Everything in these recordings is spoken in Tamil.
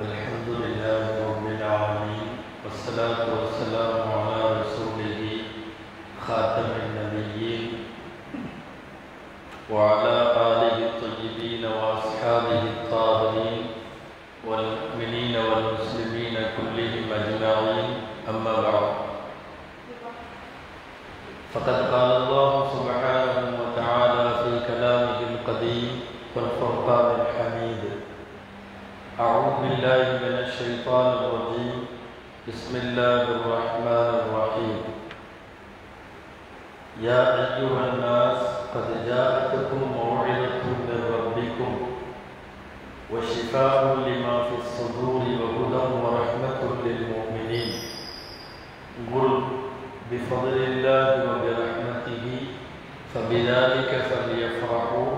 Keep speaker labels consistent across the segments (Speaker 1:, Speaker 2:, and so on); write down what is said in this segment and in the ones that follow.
Speaker 1: الحمد لله رب العالمين والصلاة بالله من الشيطان الرجيم. بسم الله الرحمن الرحيم. يا أيها الناس قد جاءتكم موعظة من ربكم وشفاء لما في الصدور وهدى ورحمة للمؤمنين. قل بفضل الله وبرحمته فبذلك فليفرحوا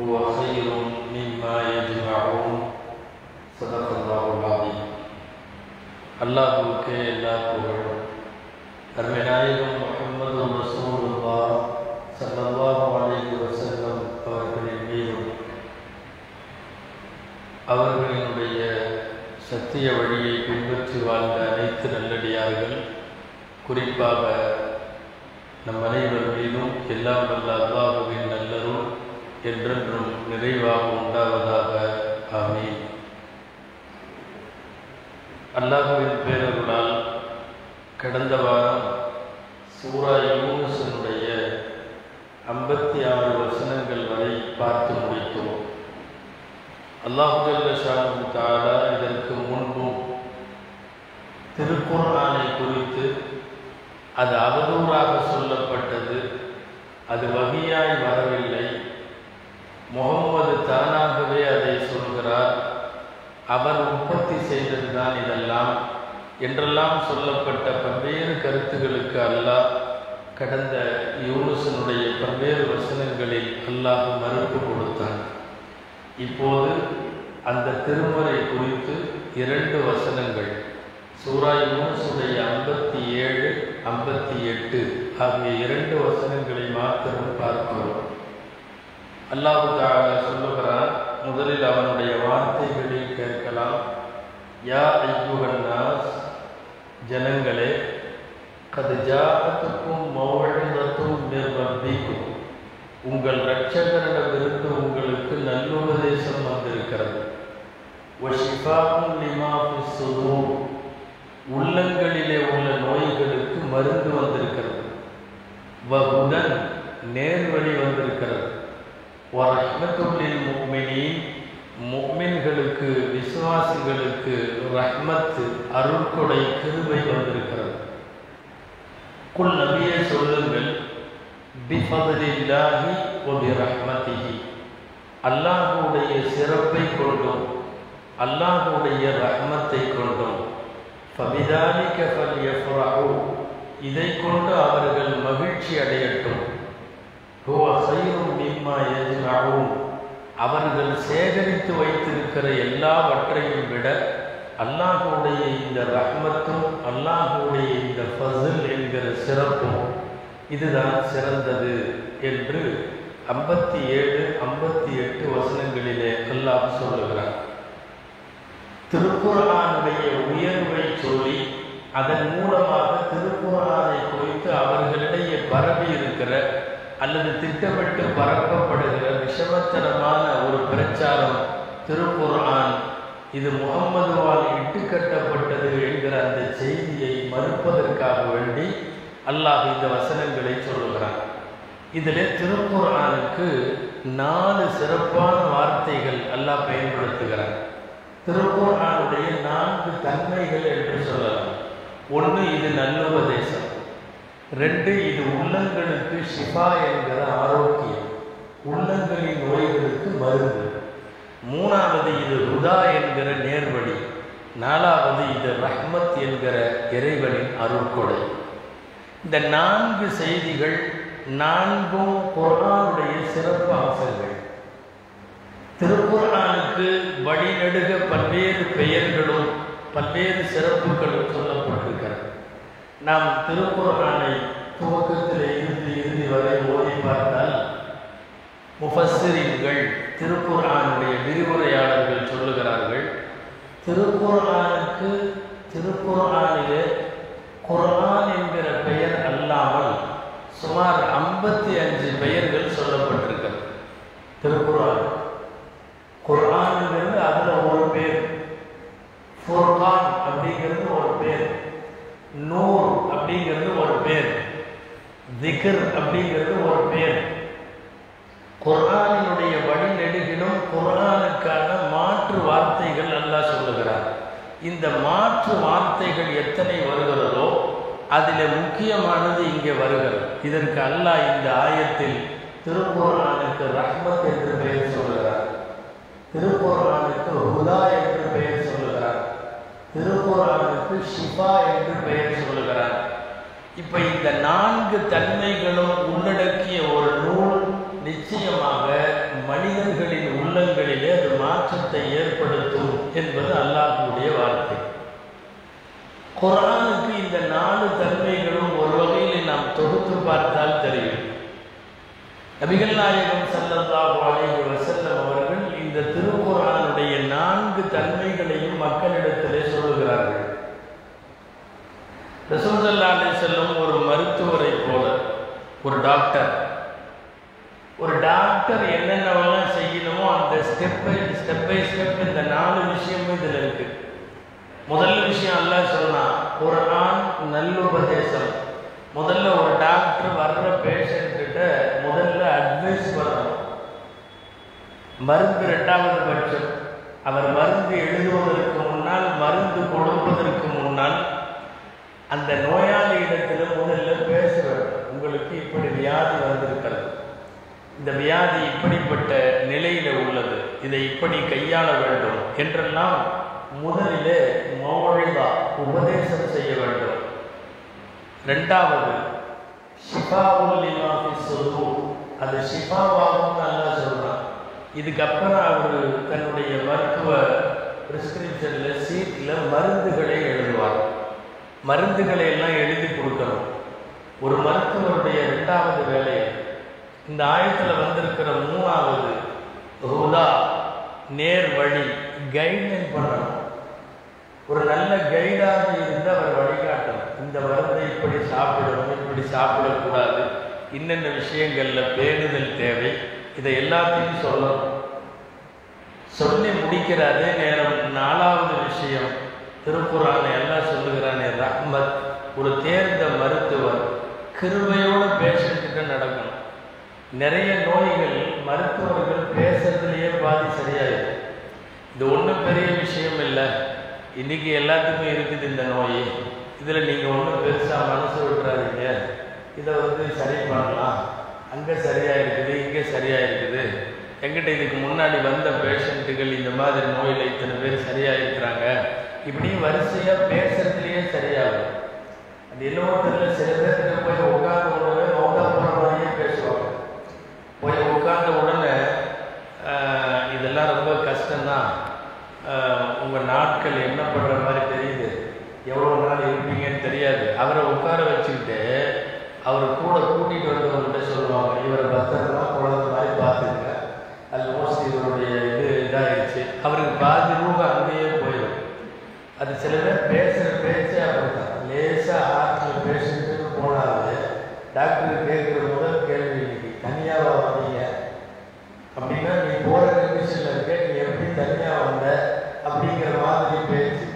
Speaker 1: هو خير مما يجمعون. சதப்பல்லாஹி அல்லாஹுக்கே எல்லா புகழும். அருமையாயிரம் முகமது ரசூலுல்லா சல்லல்லாஹு அலைஹி வசல்லம் அவர்களின் மீதும் அவர்களினுடைய சத்திய வழியை பின்பற்றி வாழ்ந்த அனைத்து நல்லடியார்கள் குறிப்பாக நம் அனைவர் மீதும் எல்லாம் வல்ல அல்லாஹுவின் நல்லரும் என்றென்றும் நிறைவாக உண்டாவதாக. ஆமீன். அல்லாஹுவின் பேரருளால் கடந்த வாரம் சூரா யூனிசனுடைய ஐம்பத்தி ஆறு வசனங்கள் வரை பார்த்து முடித்தோம். அல்லாஹுல்ல ஷாஹு தாலா இதற்கு முன்பும் திருக்குர்ஆனை குறித்து அது அவதூறாக சொல்லப்பட்டது. அது வகையாய் வரவில்லை. முகம்மது தானாகவே அதை சொல்கிறார். அவர் செய்ததுதான் இதெல்லாம் என்றெல்லாம் சொல்லப்பட்ட பல்வேறு கருத்துகளுக்கு அல்லாஹ் கடந்த யூனுசனுடைய பல்வேறு வசனங்களில் அல்லாஹ் மறுப்பு கொடுத்தான். இப்போது அந்த திருமுறை குறித்து இரண்டு வசனங்கள். சூரா யூனுசுடைய ஐம்பத்தி ஏழு ஐம்பத்தி எட்டு ஆகிய இரண்டு வசனங்களை மாத்திரம் பார்க்கிறோம். அல்லாஹு தாலா சொல்லுகிறான் முதலில் அவனுடைய வார்த்தைகளில் கேட்கலாம். யா ஐயுகன்னாஸ் ஜனங்களே கது ஜாகத்துக்கும் மௌழிதத்தும் நிர்வந்திக்கும் உங்கள் இரட்சகரிடமிருந்து உங்களுக்கு நல்லுபதேசம் வந்திருக்கிறது. ஒஷிஃபாவும் லிமாஃபி சுதூர். உள்ளங்களிலே உள்ள நோய்களுக்கு மருந்து வந்திருக்கிறது. வகுடன் நேர்வழி வந்திருக்கிறது. வரஹ்மத்துல்லில் முக்மினின் முக்மின்களுக்கு விசுவாசிகளுக்கு ரஹ்மத்து அருள்கொடை கிருமை வந்திருக்கிறது. குல் நபியே சொல்லுங்கள் பிஃபதலில்லாஹி ஒபி ரஹ்மத்திஹி அல்லாஹுடைய சிறப்பை கொண்டும் அல்லாஹுடைய ரஹ்மத்தை கொண்டும் ஃபபிதாலிக ஃபல்யஃப்ரஹு. இதை கொண்டு அவர்கள் மகிழ்ச்சி அடையட்டும். ஹுவ சைரும் மிம்மா யஜ்மஊன். அவர்கள் சேகரித்து வைத்திருக்கிற எல்லாவற்றையும் விட அல்லாஹுடைய இந்த ரஹ்மத்தும் அல்லாஹுடைய இந்த ஃபசில் என்கிற சிறப்பும் இதுதான் சிறந்தது என்று ஐம்பத்தி ஏழு ஐம்பத்தி எட்டு வசனங்களிலே அல்லாஹ் சொல்லுகிறார் திருக்குறளானுடைய உயர்வை சொல்லி அதன் மூலமாக திருக்குறளானை குறித்து அவர்களிடையே பரவி இருக்கிற அல்லது திட்டமிட்டு பரப்பப்படுகிற விஷமத்தனமான ஒரு பிரச்சாரம் திருக்குர்ஆன் இது முகம்மதுவால் இட்டுக்கட்டப்பட்டது என்கிற அந்த செய்தியை மறுப்பதற்காக வேண்டி அல்லாஹ் இந்த வசனங்களை சொல்லுகிறான். இதில் திருக்குர்ஆனுக்கு நாலு சிறப்பான வார்த்தைகள் அல்லாஹ் பயன்படுத்துகிறார் திருக்குர்ஆனுடைய நான்கு தன்மைகள் என்று சொல்லலாம். ஒன்று இது நல்லுபதேசம் ரெண்டு இது உள்ளங்களுக்கு ஷிஃபா என்கிற ஆரோக்கியம். உள்ளங்களின் நோய்களுக்கு மருந்து. மூணாவது இது ருதா என்கிற நேர்வழி. நாலாவது இது ரஹ்மத் என்கிற இறைவனின் அருள்கொடை. இந்த நான்கு செய்திகள் நான்கும் குரானுடைய சிறப்பு அம்சங்கள் திருக்குறானுக்கு வழிநடுக பல்வேறு பெயர்களும் பல்வேறு சிறப்புகளும் சொல்லப்பட்டிருக்கிறது. நாம் திருக்குர்ஆனை துவக்கத்தில் இருந்து இறுதி வரை ஓதி பார்த்தால் முஃபஸ்ஸிரின்கள் திருக்குர்ஆனுடைய விரிவுரையாளர்கள் சொல்லுகிறார்கள். திருக்குர்ஆனுக்கு திருக்குர்ஆனிலே குர்ஆன் என்கிற பெயர் அல்லாமல் சுமார் ஐம்பத்தி அஞ்சு பெயர்கள் சொல்லப்பட்டிருக்கிறது. திருக்குர்ஆன். குர்ஆனுங்கிறது அதில் ஒரு பேர். ஃபுர்கான் அப்படிங்கிறது ஒரு பேர். நூர் அப்படிங்கிறது ஒரு பேர். திகர் அப்படிங்கிறது ஒரு பேர். குரானினுடைய வழிநெடுகிலும் குரானுக்கான மாற்று வார்த்தைகள் அல்லாஹ் சொல்லுகிறார். இந்த மாற்று வார்த்தைகள் எத்தனை வருகிறதோ அதில் முக்கியமானது இங்கே வருகிறது. இதற்கு அல்லாஹ் இந்த ஆயத்தில் திருக்குர்ஆனுக்கு ரஹ்மத் என்று பெயர் சொல்லுகிறார். திருக்குர்ஆனுக்கு ஹுதா என்று பெயர் திருக்குர்ஆனுக்கு ஷிஃபா என்று பெயர் சொல்லுகிறார். இப்ப இந்த நான்கு தன்மைகளும் உள்ளடக்கிய ஒரு நூல் நிச்சயமாக மனிதர்களின் உள்ளங்களிலே அது மாற்றத்தை ஏற்படுத்தும் என்பது அல்லாஹுடைய வார்த்தை. குரானுக்கு இந்த நாலு தன்மைகளும் ஒரு வகையில் நாம் தொகுத்து பார்த்தால் தெரியும். நபிகள் நாயகம் செல்ல அலைஹி வஸல்லம் அவர்கள் இந்த திருக்குர்ஆனுடைய நான்கு தன்மைகளையும் மக்களிடத்திலே சொல்லுகிறார்கள் ரசூல் ஸல்லல்லாஹு அலைஹி வஸல்லம் ஒரு மருத்துவரை போல ஒரு டாக்டர் ஒரு டாக்டர் என்னென்னவெல்லாம் செய்யணுமோ அந்த step by step by step இந்த நாலு விஷயமும் இதில் இருக்கு முதல் விஷயம் அல்லாஹ் சொன்னான் குர்ஆன் நல்லுபதேசம் முதல்ல ஒரு டாக்டர் வர்ற பேஷண்ட் கிட்ட முதல்ல அட்வைஸ் பண்ணணும் மருந்து ரெண்டாவது பட்சம். அவர் மருந்து எழுதுவதற்கு முன்னால் மருந்து கொடுப்பதற்கு முன்னால் அந்த நோயாளி இடத்துல முதல்ல பேசுவார் உங்களுக்கு இப்படி வியாதி வந்திருக்கிறது. இந்த வியாதி இப்படிப்பட்ட நிலையில உள்ளது. இதை இப்படி கையாள வேண்டும். என்றெல்லாம் முதலிலே மௌழிதா உபதேசம் செய்ய வேண்டும். ரெண்டாவது ஷிஃபாவுல் அது ஷிஃபாவாகும் நல்லா சொல்லும் இதுக்கப்புறம் அவர் தன்னுடைய மருத்துவ பிரிஸ்கிரிப்ஷனில் சீட்டில் மருந்துகளை எழுதுவார். மருந்துகளை எல்லாம் எழுதி கொடுக்கணும். ஒரு மருத்துவருடைய ரெண்டாவது வேலை. இந்த ஆயத்தில் வந்திருக்கிற மூணாவது ஹுதா நேர் வழி கைட்லைன் பண்ணணும். ஒரு நல்ல கைடாக இருந்து அவர் வழிகாட்டணும். இந்த மருந்தை இப்படி சாப்பிடணும் இப்படி சாப்பிடக்கூடாது. இன்னென்ன விஷயங்களில் பேணுதல் தேவை? இதை எல்லாத்தையும் சொல்லணும். சொல்லி முடிக்கிற அதே நேரம். நாலாவது விஷயம் திருக்குறானை எல்லாம் சொல்லுகிறானே ரஹ்மத். ஒரு தேர்ந்த மருத்துவர் கிருபையோட பேஷண்ட்கிட்ட நடக்கணும். நிறைய நோய்கள் மருத்துவர்கள் பேசுறதுலேயே பாதி சரியாயிடும். இது ஒன்றும் பெரிய விஷயம் இல்லை. இன்னைக்கு எல்லாத்துக்கும் இருக்குது இந்த நோய். இதில் நீங்கள் ஒன்றும் பெருசாக மனசு விட்டுறாதீங்க. இதை வந்து சரி பண்ணலாம். அங்கே சரியாக இருக்குது இங்கே சரியாக இருக்குது எங்கிட்ட இதுக்கு முன்னாடி வந்த பேஷண்ட்டுகள் இந்த மாதிரி நோயில் இத்தனை பேர் சரியாக இருக்கிறாங்க இப்படி வரிசையாக பேசுறதுலேயே சரியாகும் அது என்னவோ தெரியல சில பேர்கிட்ட போய் உட்கார்ந்த உடனே நோக்கா போகிற மாதிரியே பேசுவாங்க. போய் உட்கார்ந்த உடனே ஆஹ், இதெல்லாம் ரொம்ப கஷ்டம்தான் உங்கள் நாட்கள் என்ன பண்ணுற மாதிரி தெரியுது எவ்வளோ நாள் இருப்பீங்கன்னு தெரியாது அவரை உட்கார வச்சுக்கிட்டு அவர் கூட கூட்டிகிட்டு வந்தவங்ககிட்ட சொல்லுவாங்க இவரை பத்திரமா குழந்தை மாதிரி பார்த்துங்க ஆல்மோஸ்ட் இவருடைய இது இதாகிடுச்சு அவருக்கு பாதி ரூபா அங்கேயே போயிடும் அது சில பேர் பேசுகிற பேச்சே அப்படித்தான். லேசாக ஹார்ட்டில் பேஷண்ட்டுன்னு போனாலே டாக்டர் கேட்குற முதல் கேள்வி இன்னைக்கு தனியாக வந்தீங்க. அப்படின்னா நீ போகிற கண்டிஷனில் இருக்க நீ எப்படி தனியாக வந்த அப்படிங்கிற மாதிரி பேச்சு.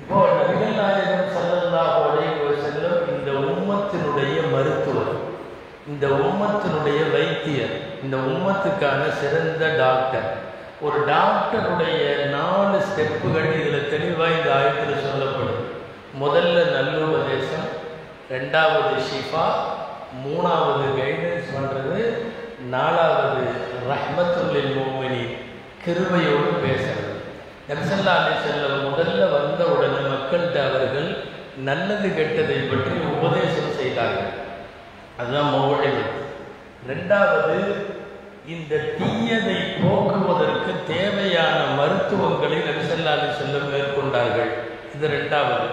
Speaker 1: இப்போ நபிகள் நாயகம் ஸல்லல்லாஹு அலைஹி இந்த உம்மத்தினுடைய மருத்துவர் இந்த உம்மத்தினுடைய வைத்தியர் இந்த உம்மத்துக்கான சிறந்த டாக்டர். ஒரு டாக்டருடைய நாலு ஸ்டெப்புகள் தெளிவாக இந்த ஆயத்தில் சொல்லப்படும். முதல்ல நல்லுபதேசம் ரெண்டாவது ஷிஃபா மூணாவது கைடன்ஸ் பண்ணுறது நாலாவது ரஹ்மத்துல்லில் மோமினி கிருபையோடு பேசுறது. நபிசல்லா அலி செல்லம் முதல்ல வந்த உடனே மக்கள்கிட்ட அவர்கள் நல்லது கெட்டதை பற்றி உபதேசம் செய்தார்கள். அதுதான் மௌழிவு ரெண்டாவது இந்த தீயதை போக்குவதற்கு தேவையான மருத்துவங்களை நபிசல்லா செல்லும் மேற்கொண்டார்கள். இது ரெண்டாவது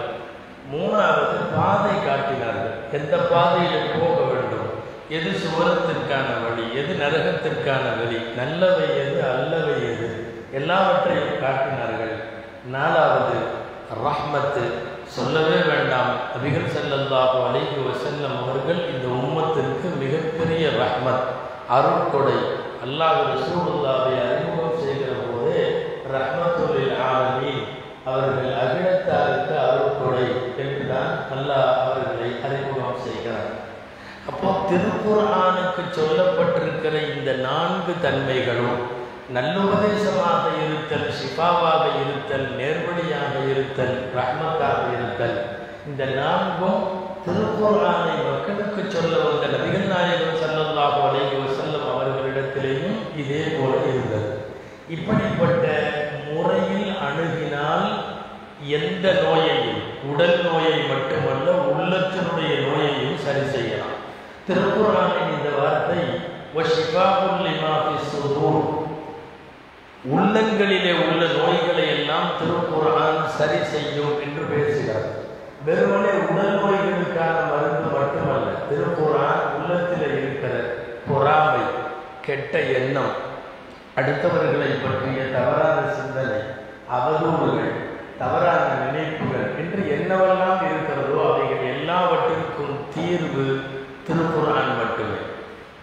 Speaker 1: மூணாவது பாதை காட்டினார்கள். எந்த பாதையில் போக வேண்டும். எது சுவரத்திற்கான வழி எது நரகத்திற்கான வழி நல்லவை எது அல்லவை எது எல்லாவற்றையும் காட்டினார்கள். நாலாவது ரஹ்மத்து. சொல்லவே வேண்டாம். நபிகள் ஸல்லல்லாஹு அலைஹி வஸல்லம் அவர்கள் இந்த உம்மத்திற்கு மிகப்பெரிய ரஹ்மத் அருட்கொடை அல்லாஹ் ரசூலுல்லாவை அறிமுகம் செய்கிற போது ரஹ்மத்துல் ஆலமி அவர்கள் அகிலத்தாருக்கு அருள்கொடை என்றுதான் அல்லாஹ் அவர்களை அறிமுகம் செய்கிறார். அப்போ திருக்குர்ஆனுக்கு சொல்லப்பட்டிருக்கிற இந்த நான்கு தன்மைகளும் நல்லுபதேசமாக இருத்தல் சிபாவாக இருத்தல் நேர்வழியாக இருத்தல் ரஹ்மத்தாக இருத்தல் இந்த நான்கும் திருக்குர்ஆனை மக்களுக்கு சொல்ல வந்த நபிகள் நாயகம் ஸல்லல்லாஹு அலைஹி இதே போல இருந்தது. இப்படிப்பட்ட முறையில் அணுகினால் எந்த நோயையும் உடல் நோயை மட்டுமல்ல உள்ளத்தினுடைய நோயையும் சரி செய்யலாம். திருக்குறானின் இந்த வார்த்தை உள்ளங்களிலே உள்ள நோய்களை எல்லாம் திருக்குர்ஆன் சரி செய்யும் என்று பேசுகிறார். வெறுமனே உடல் நோய்களுக்கான மருந்து மட்டுமல்ல திருக்குர்ஆன் உள்ளத்தில் இருக்கிற பொறாமை கெட்ட எண்ணம். அடுத்தவர்களை பற்றிய தவறான சிந்தனை அவதூறுகள் தவறான நினைப்புகள் என்று என்னவெல்லாம் இருக்கிறதோ அவைகள் எல்லாவற்றிற்கும் தீர்வு திருக்குறான் மட்டுமே.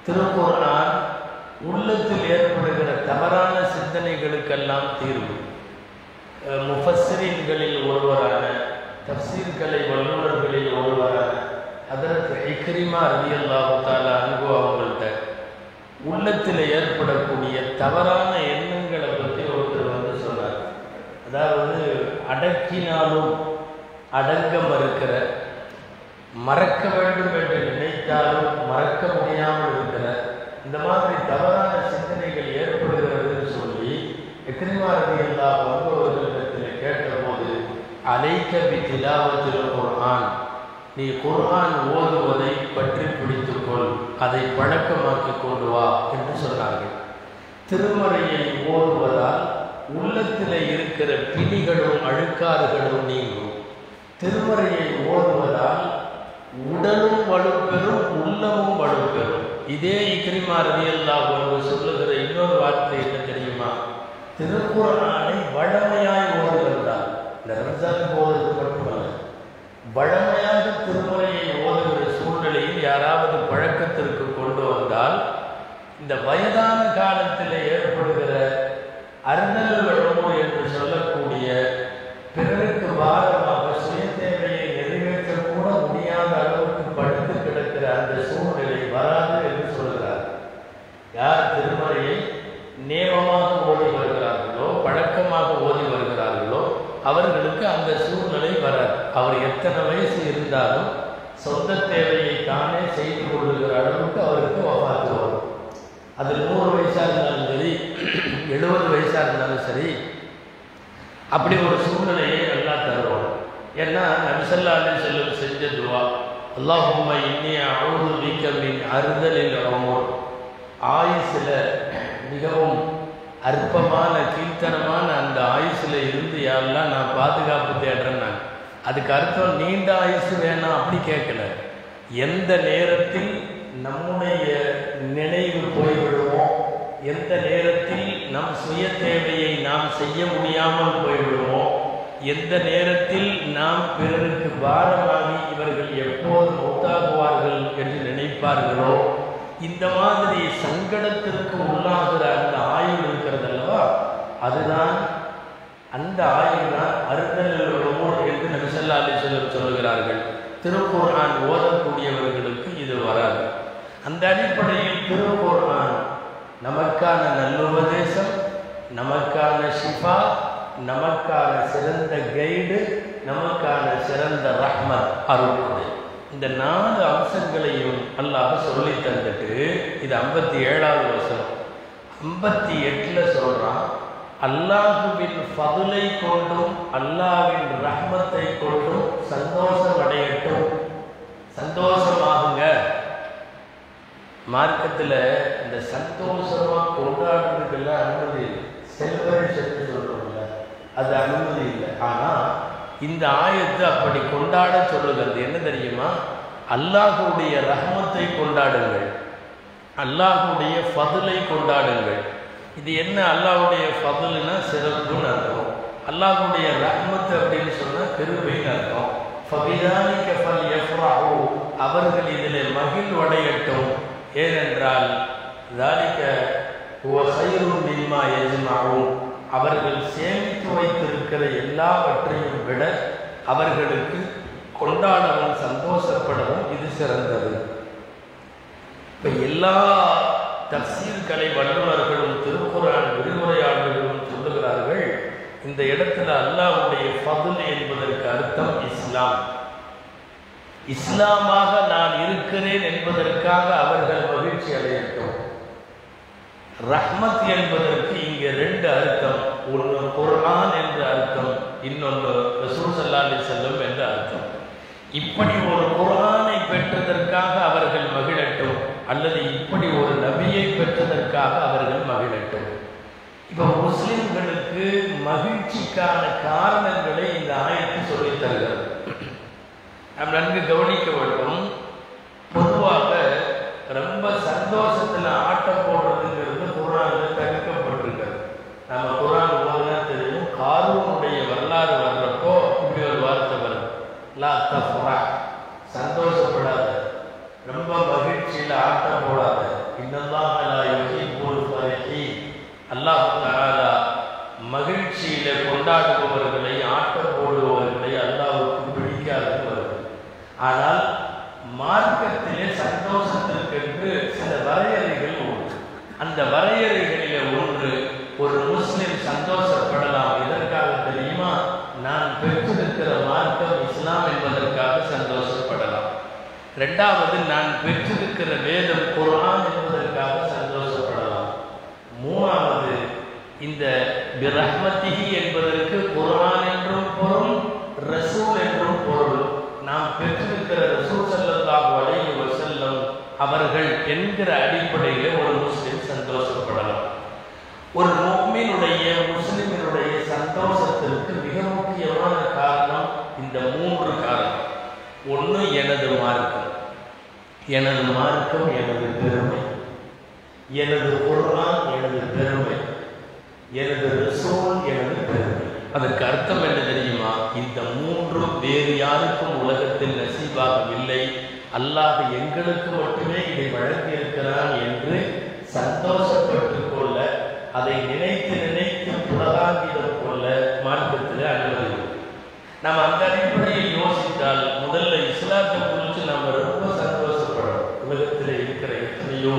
Speaker 1: திருக்குறான் உள்ளத்தில் ஏற்படுகிற தவறான சிந்தனைகளுக்கெல்லாம் தீர்வு. முஃபஸ்ரீன்களில் ஒருவரான தப்சீர்களை வல்லுநர்களில் ஒருவரான அதற்கு ஐக்கிரிமா ரலியல்லாஹு அனுபவங்கள் உள்ளத்தில் ஏற்படக்கூடிய தவறான எண்ணங்களை பற்றி ஒருத்தர் வந்து சொன்னார். அதாவது அடக்கினாலும் அடங்க மறுக்கிற மறக்க வேண்டும் என்று நினைத்தாலும் மறக்க முடியாமல் இருக்கிற இந்த மாதிரி தவறான சிந்தனைகள் ஏற்படுகிறதுன்னு சொல்லி எக்ரிமாரதி எல்லா வருபவர்களிடத்தில் கேட்டபோது அலைக்க பி ஒரு ஆண் நீ குர்ஆன் ஓதுவதை பற்றி பிடித்துக்கொள் அதை பழக்கமாக்கி கொண்டு வா என்று சொன்னார்கள் திருமறையை ஓதுவதால் உள்ளத்தில் இருக்கிற பிணிகளும் அழுக்காறுகளும் நீங்கும். திருமறையை ஓதுவதால் உடலும் வலுப்பெறும் உள்ளமும் வலுப்பெறும் இதே இக்ரிமா ரதியல்லாஹு சொல்லுகிற இன்னொரு வார்த்தை என்ன தெரியுமா? திருக்குர்ஆனை வளமையாய் ஓதுகின்றார். இந்த ரம்ஜான் ஓதுவது மட்டுமல்ல வழமையாக திருமுறையை ஓதுகிற சூழ்நிலையில் யாராவது பழக்கத்திற்கு கொண்டு வந்தால் இந்த வயதான காலத்தில் ஏற்படுகிற அருணல் அவர் எத்தனை வயசு இருந்தாலும் சொந்த தேவையை தானே செய்து கொள்ளுகிற அளவுக்கு அவருக்கு வபாத்து வரும். அது நூறு வயசாக இருந்தாலும் சரி எழுபது வயசாக இருந்தாலும் சரி அப்படி ஒரு சூழ்நிலையை நல்லா தருவோம் ஏன்னா நபிசல்லா அலி செல்லம் செஞ்ச துவா அல்லாஹும்ம இன்னி அவுது வீக்கமின் அறுதலில் அமோர் ஆயுசில் மிகவும் அற்பமான கீழ்த்தனமான அந்த ஆயுசில் இருந்து யாரெல்லாம் நான் பாதுகாப்பு தேடுறேன் நான் அதுக்கு அர்த்தம் நீண்ட ஆயுசு வேணாம் அப்படி கேட்கல. எந்த நேரத்தில் நம்முடைய நினைவு போய்விடுவோம்? எந்த நேரத்தில் நம் சுய தேவையை நாம் செய்ய முடியாமல் போய்விடுவோம்? எந்த நேரத்தில் நாம் பிறருக்கு பாரமாகி இவர்கள் எப்போது ஒத்தாகுவார்கள் என்று நினைப்பார்களோ? இந்த மாதிரி சங்கடத்திற்கு உள்ளாக திருக்குர்ஆன் ஓதக்கூடியவர்களுக்கு இது வராது. அந்த அடிப்படையில் திருக்குர்ஆன் நமக்கான நல்லுபதேசம் நமக்கான ஷிஃபா நமக்கான சிறந்த கைடு நமக்கான சிறந்த ரஹ்மத் அருள்கொடை இந்த நாலு அம்சங்களையும் அல்லாஹ் சொல்லி தந்துட்டு இது ஐம்பத்தி ஏழாவது வருஷம் ஐம்பத்தி எட்டில் சொல்கிறான் அல்லாஹுவின் ஃபதுலை கொண்டும் அல்லாவின் ரஹ்மத்தை கொண்டும் சந்தோஷம் அடையட்டும். சந்தோஷமாகுங்க. மார்க்கத்தில் இந்த சந்தோஷமாக கொண்டாடுறதுக்கெல்லாம் அனுமதி இல்லை. செலிப்ரேஷன் சொல்கிறோம்ல அது அனுமதி இல்லை. ஆனால் இந்த ஆயத்தை அப்படி கொண்டாட சொல்லுகிறது. என்ன தெரியுமா? அல்லாஹுடைய ரஹ்மத்தை கொண்டாடுங்கள். அல்லாஹுடைய ஃபதுலை கொண்டாடுங்கள். இது என்ன அல்லாவுடைய ஃபதுல்னா சிறப்புன்னு அர்த்தம். அல்லாஹுடைய ரஹ்மத் அப்படின்னு சொன்னால் பெருமைன்னு அர்த்தம். ஃபபிதானிக்க ஃபல் எஃப்ராஹு அவர்கள் இதில் மகிழ்வடையட்டும். ஏனென்றால் தாலிக்க ஹைரும் நிம்மா எஜ்மாவும் அவர்கள் சேமித்து வைத்திருக்கிற எல்லாவற்றையும் விட அவர்களுக்கு கொண்டாடவும் சந்தோஷப்படவும் இது சிறந்தது. இப்போ எல்லா தப்சீர் கலை வல்லுநர்களும் திருக்குறான் விரிவுரையாளர்களும் சொல்லுகிறார்கள் இந்த இடத்துல அல்லாஹ்வுடைய பதில் என்பதற்கு அர்த்தம் இஸ்லாம். இஸ்லாமாக நான் இருக்கிறேன் என்பதற்காக அவர்கள் மகிழ்ச்சி அடையட்டும். ரஹ்மத் என்பதற்கு இங்கே ரெண்டு அர்த்தம் ஒன்று குர்ஆன் என்ற அர்த்தம் இன்னொன்று ரசூல் செல்லும் அலைஹி என்ற அர்த்தம். இப்படி ஒரு குர்ஆனை பெற்றதற்காக அவர்கள் மகிழட்டும். அல்லது இப்படி ஒரு நபியை பெற்றதற்காக அவர்கள் மகிழட்டும். இப்போ முஸ்லிம்களுக்கு மகிழ்ச்சிக்கான காரணங்களை இந்த ஆயத்து சொல்லித் தருகிறது. நாம் நன்கு கவனிக்க வேண்டும். பொதுவாக ரொம்ப சந்தோஷத்துல ஆட்டம் போடுறதுங்கிறது குரானில் தடுக்கப்பட்டிருக்கிறது. நம்ம குரான் ஓதுனா தெரியும் காரூனுடைய வரலாறு வர்றப்போ இப்படி ஒரு வார்த்தை வருது லா தஃப்ரா சந்தோஷப்படாத ரொம்ப மகிழ்ச்சியில ஆட்டம் போடாத இன்னல்லாஹ் லா யுஹிப்புல் ஃபரிஹீன் அல்லாஹ் தஆலா மகிழ்ச்சியில கொண்டாடுபவர்களை ஆட்டம் போடுபவர்களை அல்லாவுக்கு பிடிக்காதவர்கள் ஆனால் மார்க்கத்திலே சந்தோஷத்திற்கென்று சில வரையறைகள் உண்டு. அந்த வரையறைகளிலே ஒன்று ஒரு முஸ்லிம் சந்தோஷப்படலாம். எதற்காக தெரியுமா? நான் பெற்றிருக்கிற மார்க்கம் இஸ்லாம் என்பதற்காக சந்தோஷப்படலாம். ரெண்டாவது நான் பெற்றிருக்கிற வேதம் குரான் என்பதற்காக சந்தோஷப்படலாம். மூணாவது இந்த பிரஹ்மத்திகி என்பதற்கு குரான் என்றும் பொருள் ரசூல் என்றும் பொருள். நாம் பெற்றிருக்கிற ரசூல் ஸல்லல்லாஹு அலைஹி வஸல்லம் அவர்கள் என்கிற அடிப்படையில் ஒரு முஸ்லிம் சந்தோஷப்படலாம். ஒரு மோமினுடைய முஸ்லிமினுடைய சந்தோஷத்திற்கு மிக முக்கியமான காரணம் இந்த மூன்று காரணம். ஒன்று எனது மார்க்கம். எனது மார்க்கம் எனது பெருமை. எனது குர்ஆன் எனது பெருமை. எனது ரசூல் எனது பெருமை. அதற்கு அர்த்தம் என்ன தெரியுமா? இந்த மூன்றும் வேறு யாருக்கும் உலகத்தில் நசீபாகவில்லை. அல்லாத எங்களுக்கு மட்டுமே இதை வழங்கியிருக்கிறான் என்று சந்தோஷப்பட்டு கொள்ள அதை நினைத்து நினைத்து புலகாங்கிடம் கொள்ள மார்க்கத்தில் அனுமதி. நம்ம நாம் அந்த அடிப்படையில் யோசித்தால் முதல்ல இஸ்லாத்தை குறித்து நம்ம ரொம்ப சந்தோஷப்படணும். உலகத்தில் இருக்கிற எத்தனையோ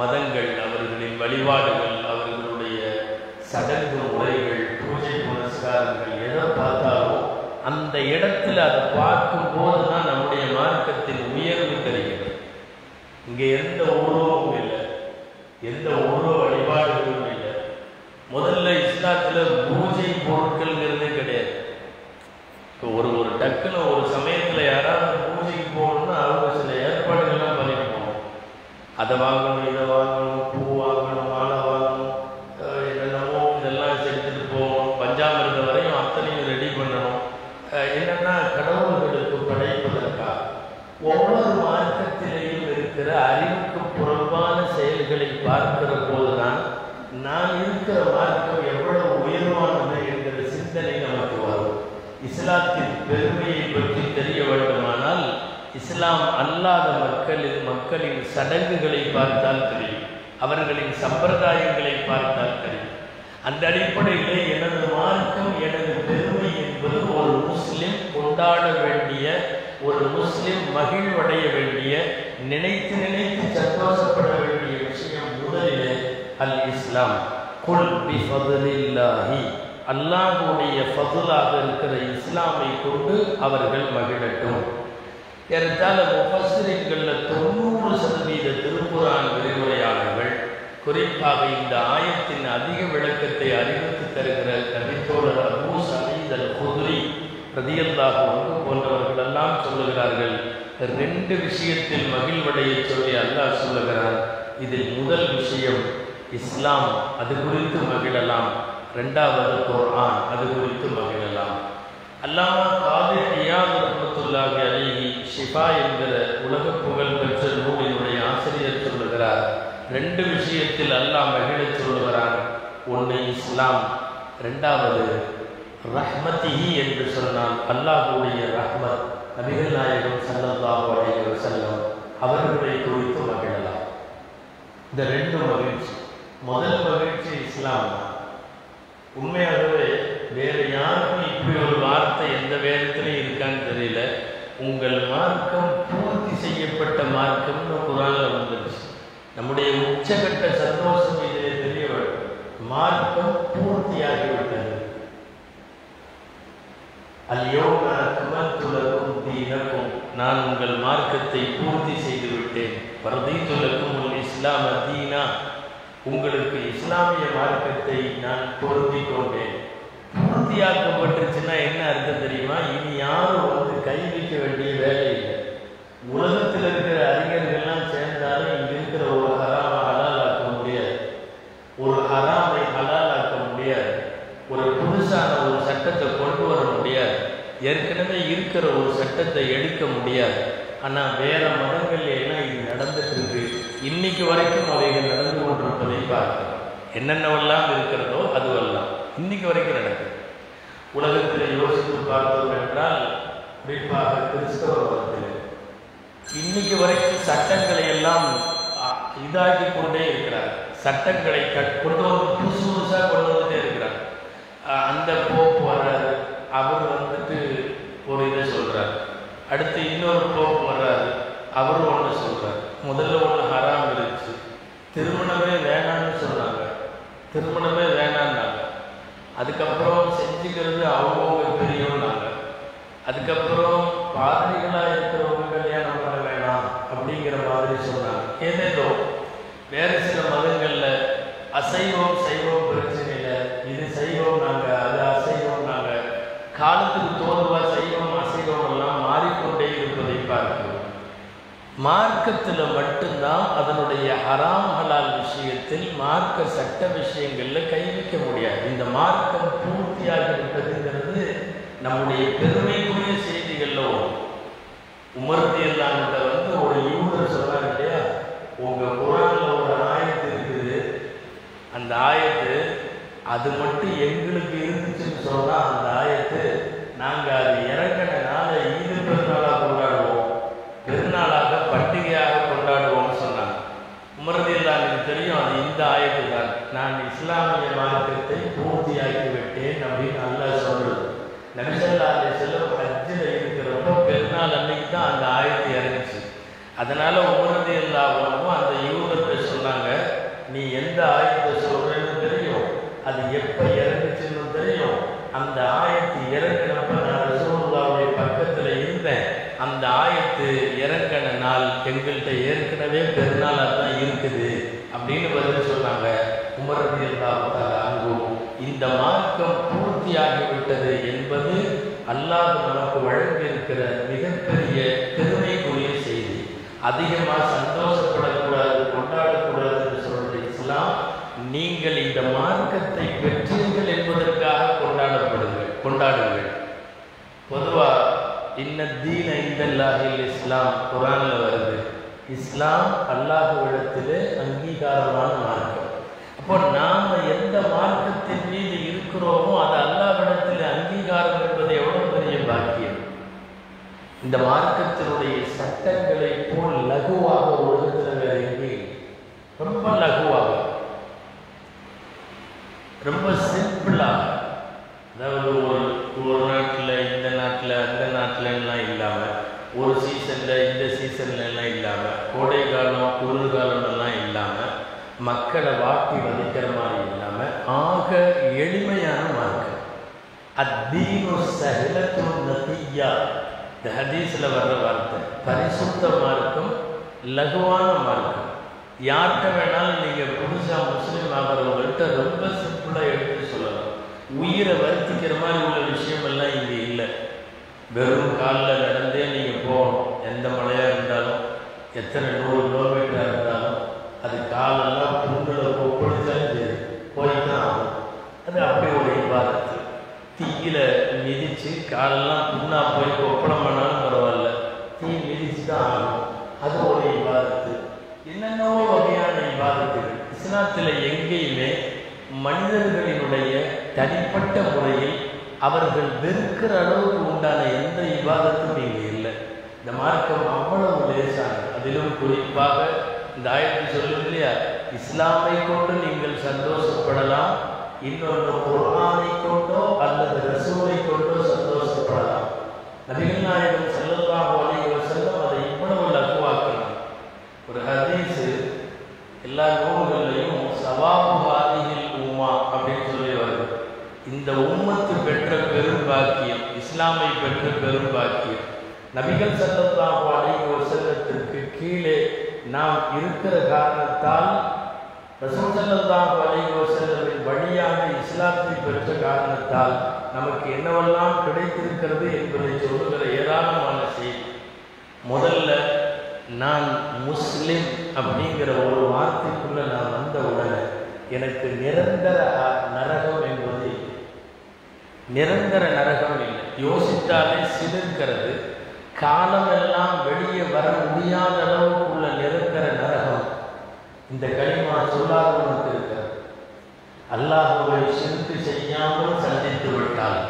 Speaker 1: மதங்கள் அவர்களின் வழிபாடுகள் சடங்கு முறைகள் பூஜை புனஸ்காரங்கள் எதை பார்த்தாலும் அந்த இடத்துல அதை பார்க்கும் போது தான் நம்முடைய மார்க்கத்தின் உயர்வு தெரிகிறது. இங்கே எந்த உருவமும் இல்லை. எந்த உருவ வழிபாடுகளும் இல்லை. முதல்ல இஸ்லாத்தில் பூஜை பொருட்கள்ங்கிறதே கிடையாது. இப்போ ஒரு ஒரு டக்குன்னு ஒரு சமயத்தில் யாராவது பூஜைக்கு போகணும்னா அவங்க சில ஏற்பாடுகள்லாம் பண்ணிட்டு போகணும். அதை வாங்கணும் இதை வாங்கணும் பெருமையை பற்றி தெரிய வேண்டுமானால் இஸ்லாம் அல்லாத மக்களின் மக்களின் சடங்குகளை பார்த்தால் தெரியும். அவர்களின் சம்பிரதாயங்களை பார்த்தால் தெரியும். அந்த அடிப்படையிலே எனது மார்க்கம் எனது பெருமை என்பது ஒரு முஸ்லிம் கொண்டாட வேண்டிய ஒரு முஸ்லிம் மகிழ்வடைய வேண்டிய நினைத்து நினைத்து சந்தோஷப்பட வேண்டிய விஷயம் முதலிலே அல் இஸ்லாம் குல் பி ஃபதுலில்லாஹி அல்லாஹுடைய ஃபதுலாக இருக்கிற இஸ்லாமை கொண்டு அவர்கள் மகிழட்டும். ஏறத்தாழ முஃபஸ்ரீன்களில் தொண்ணூறு சதவீத திருக்குறான் விரிவுரையாளர்கள் குறிப்பாக இந்த ஆயத்தின் அதிக விளக்கத்தை அறிவித்து தருகிற கவித்தோழர் அபூ சமீத் அல் குதுரி போன்றவர்கள் எல்லாம் சொல்லுகிறார்கள் ரெண்டு விஷயத்தில் மகிழ்வடைய சொல்லி அல்லாஹ் சொல்லுகிறார் இதில் முதல் விஷயம் இஸ்லாம் அது குறித்து மகிழலாம். ரெண்டாவது குர்ஆன் அது குறித்து மகிழலாம். அல்லாமா காதி ஐயாத் ரஹமத்துல்லாஹி அலைஹி ஷிஃபா என்கிற உலக புகழ் பெற்ற நூலினுடைய ஆசிரியர் சொல்லுகிறார் ரெண்டு விஷயத்தில் அல்லாஹ் மகிழச் சொல்லுகிறான். ஒன்று இஸ்லாம் ரெண்டாவது ரஹ்மதிஹி என்று சொன்னால் அல்லாஹுடைய ரஹ்மத். நபிகள் நாயகம் ஸல்லல்லாஹு அலைஹி வஸல்லம் அவர்களை குறித்து மகிழலாம். இந்த ரெண்டு மகிழ்ச்சி. முதல் மகிழ்ச்சி இஸ்லாம். தான் உண்மையாகவே வேறு யாருக்கும் இப்படி ஒரு வார்த்தை எந்த வேதத்திலையும் இருக்கான்னு தெரியல. உங்கள் மார்க்கம் பூர்த்தி செய்யப்பட்ட மார்க்கம்னு குரான்ல வந்துருச்சு. நம்முடைய உச்சகட்ட சந்தோஷம் இதிலே தெரிய வேண்டும் மார்க்கம் பூர்த்தியாகிவிட்டது. அல்யோக துலக்கும் தீனக்கும் நான் உங்கள் மார்க்கத்தை பூர்த்தி செய்து விட்டேன் பரதீத்துலக்கும் உல் இஸ்லாம தீனா. உங்களுக்கு இஸ்லாமிய மார்க்கத்தை நான் பொருந்தி கொண்டேன் பூர்த்தியாக்கப்பட்டுருச்சுன்னா என்ன அர்த்தம் தெரியுமா? இனி யாரும் வந்து கை வைக்க வேண்டிய வேலை இல்லை. உலகத்தில் இருக்கிற அறிஞர்கள்லாம் சேர்ந்தாலும் இங்க இருக்கிற ஒரு ஹராம ஆக்க முடியாது. ஒரு ஹராமை ஹலாலாக்க முடியாது. ஒரு புதுசான ஒரு சட்டத்தை கொண்டு வர முடியாது. ஏற்கனவே இருக்கிற ஒரு சட்டத்தை எடுக்க முடியாது. ஆனால் வேற மதங்கள்ல எல்லாம் இது நடந்துட்டு இருக்கு? இன்னைக்கு வரைக்கும் அவைகள் நடந்து கொண்டிருப்பதை பார்க்கிறோம். என்னென்னவெல்லாம் இருக்கிறதோ அதுவெல்லாம் இன்னைக்கு வரைக்கும் நடக்குது. உலகத்தில் யோசித்து பார்த்தோம் என்றால் குறிப்பாக கிறிஸ்தவ மதத்தில். இன்னைக்கு வரைக்கும் சட்டங்களை எல்லாம் இதாகி கொண்டே இருக்கிறார். சட்டங்களை கொண்டு வந்து புதுசு புதுசாக கொண்டு வந்துட்டே இருக்கிறார். அந்த போப் வர அவர் வந்துட்டு ஒரு இதை அடுத்து இன்னொரு போப் வர்றாரு. அவர் ஒன்று சொல்கிறார் முதல்ல ஒன்று ஹராம் இருந்துச்சு. திருமணமே வேணான்னு சொன்னாங்க. திருமணமே வேணான்னாங்க அதுக்கப்புறம் செஞ்சுக்கிறது அவங்கவுங்க பெரியவனாங்க அதுக்கப்புறம் பாதிரிகளாக இருக்கிறவங்க கல்யாணம் பண்ண வேணாம் அப்படிங்கிற மாதிரி சொன்னாங்க. ஏதேதோ வேறு சில மதங்களில் அசைவம் சைவம் பிரச்சனை மார்க்கத்தில் மட்டும்தான் அதனுடைய ஹராம் ஹலால் விஷயத்தில் மார்க்க சட்ட விஷயங்களில் கை வைக்க முடியாது. இந்த மார்க்கம் பூர்த்தியாக இருப்பதுங்கிறது நம்முடைய பெருமைக்குரிய செய்திகளில் வரும் உமர்த்தி இல்லாமட்ட வந்து ஒரு யூதர் சொன்னார் இல்லையா? உங்கள் குரானில் ஒரு ஆயத்து இருக்குது. அந்த ஆயத்து அது மட்டும் எங்களுக்கு இருந்துச்சுன்னு சொன்னால் அந்த ஆயத்து நாங்கள் அது இந்த ஆயத்து தான் நான் இஸ்லாமிய மார்க்கத்தை பூர்த்தியாக்கி விட்டேன் அப்படின்னு அல்லாஹ் சொல்றது நபிசல்லா அலி செல்லம் ஹஜ்ஜில் இருக்கிறப்போ பெருநாள் அன்னைக்கு தான் அந்த ஆயத்து இறங்குச்சு. அதனால உமரதி இல்லாமலும் அந்த யூகத்தை சொன்னாங்க நீ எந்த ஆயத்தை சொல்றேன்னு தெரியும்? அது எப்போ இறங்குச்சுன்னு தெரியும். அந்த ஆயத்து இறங்கினப்ப நான் ரசூல்லாவுடைய பக்கத்தில் இருந்தேன். அந்த ஆயத்து இறங்கின நாள் எங்கள்கிட்ட ஏற்கனவே பெருநாளாக தான் இருக்குது. அப்படின்னு பதில் சொன்னாங்க. உமரதி அங்கும் இந்த மார்க்கம் பூர்த்தியாகிவிட்டது என்பது அல்லாஹ் நமக்கு வழங்கியிருக்கிற மிகப்பெரிய பெருமைக்குரிய செய்தி. அதிகமாக சந்தோஷப்படக்கூடாது கொண்டாடக்கூடாதுன்னு சொல்ற இஸ்லாம். நீங்கள் இந்த மார்க்கத்தை பெற்றீர்கள் என்பதற்காக கொண்டாடப்படுங்கள் கொண்டாடுங்கள். பொதுவா இன்ன தீன இந்த இஸ்லாம் குரானில் வருது. இஸ்லாம் அல்லாஹுவிடத்திலே அங்கீகாரமான மார்க்கம். அப்போ நாம எந்த மார்க்கத்தின் மீது இருக்கிறோமோ அது அல்லாஹ்விடத்தில் அங்கீகாரம் என்பது எவ்வளவு பெரிய பாக்கியம். இந்த மார்க்கத்தினுடைய சட்டங்களை போல் லகுவாக உலகத்தில் வேற ரொம்ப லகுவாக. ரொம்ப சிம்பிளாக எளிமையான மார்க்கம் அத்தீனு சஹிலத்தும் நதியா இந்த ஹதீஸில் வர்ற வார்த்தை. பரிசுத்த மார்க்கம் லகுவான மார்க்கம் யார்கிட்ட வேணாலும் நீங்கள் புதுசாக முஸ்லீம் ஆகிறவங்கள்ட்ட ரொம்ப சிம்பிளாக எடுத்து சொல்லலாம். உயிரை வருத்திக்கிற மாதிரி உள்ள விஷயமெல்லாம் இங்கே இல்லை. வெறும் காலில் நடந்தே நீங்கள் போகணும். எந்த மழையாக இருந்தாலும் எத்தனை நூறு நூறு தீயில மிதிச்சு காலெல்லாம் புண்ணா போய் ஒப்படம் பண்ணாலும் பரவாயில்ல. தீ மிதிச்சு தான் ஆகும் அது ஒரு இவாதத்து என்னென்னவோ வகையான விவாதத்துகள். இஸ்லாத்தில் எங்கேயுமே மனிதர்களினுடைய தனிப்பட்ட முறையில் அவர்கள் வெறுக்கிற அளவுக்கு உண்டான எந்த இவாதத்தும் இங்கே இல்லை. இந்த மார்க்கம் அவ்வளவு லேசானது. அதிலும் குறிப்பாக இந்த ஆயிரத்தி சொல்லுது இல்லையா? இஸ்லாமை கொண்டு நீங்கள் சந்தோஷப்படலாம் இன்னொன்று குர்ஆனை கொண்டோ அல்லது ரசூலை கொண்டோ சந்தோஷப்படலாம். நபிகள் நாயகம் செல்லல்லாஹு அலைஹி செல்லும் அதை இவ்வளவு லகுவாக்கலாம் ஒரு ஹதீஸ் எல்லா நூல்கள்லையும் சவாபு ஆதிகள் உமா அப்படின்னு சொல்லி வருது இந்த உம்மத்து பெற்ற பெரும் பாக்கியம் இஸ்லாமை பெற்ற பெரும் பாக்கியம். நபிகள் ஸல்லல்லாஹு அலைஹி செல்லத்திற்கு கீழே நாம் இருக்கிற காரணத்தால் ரசூல் ஸல்லல்லாஹு அலைஹி வழியாக இஸ்லாத்தை பெற்ற காரணத்தால் நமக்கு என்னவெல்லாம் கிடைத்திருக்கிறது என்பதை சொல்லுகிற ஏராளமான செய்தி. முதல்ல நான் முஸ்லிம் அப்படிங்கிற ஒரு வார்த்தைக்குள்ள நான் வந்த உடனே எனக்கு நிரந்தர நரகம் என்பது இல்லை. நிரந்தர நரகம் இல்லை. யோசித்தாலே சிலிர்க்கிறது. காலமெல்லாம் வெளியே வர முடியாத அளவுக்கு இந்த கனிமா சொல்லாதவனுக்கு இருக்கிறது அல்லாஹுவை சிறுத்து செய்யாமல் சந்தித்து விட்டால்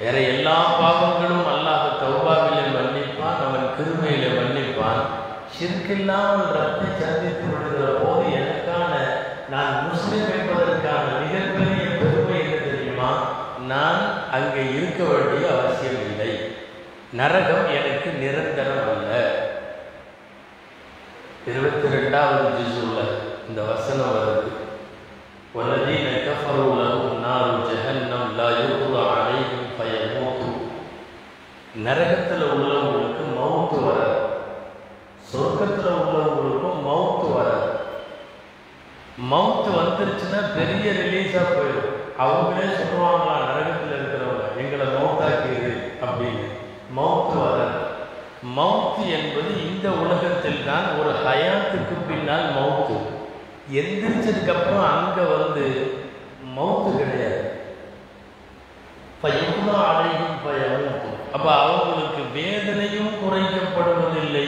Speaker 1: வேற எல்லா பாவங்களும் அல்லாஹ் தௌபாவிலே மன்னிப்பான் அவன் கிருமையிலே மன்னிப்பான். சிற்கில்லாமல் ரத்தை சந்தித்து விடுகிற போது எனக்கான நான் முஸ்லிம் என்பதற்கான மிகப்பெரிய பெருமை என்ன தெரியுமா? நான் அங்கே இருக்க வேண்டிய அவசியம் இல்லை. நரகம் எனக்கு நிரந்தரம் அல்ல. இருபத்தி ரெண்டாவது ஜிசுல இந்த வசனம் வருது والذين كفروا لهم نار جهنم لا يقضى عليهم فيموتوا நரகத்தில் உள்ளவங்களுக்கு மவுத்து வராது சொர்க்கத்தில் உள்ளவங்களுக்கும் மவுத்து வராது மவுத்து வந்துருச்சுன்னா பெரிய ரிலீஸாக போயிடும் அவங்களே சொல்லுவாங்களா நரகத்தில் இருக்கிறவங்க எங்களை மவுத்தாக்கியது அப்படின்னு மவுத்து வராது மவுத்து என்பது இந்த உலகத்தில் தான் ஒரு ஹயாத்துக்கு பின்னால் மவுத்து. எந்திரிச்சதுக்கப்புறம் அங்கே அங்க வந்து மவுத்து கிடையாது. பயமும் அடையும் பயமும் அப்ப அவங்களுக்கு வேதனையும் குறைக்கப்படுவதில்லை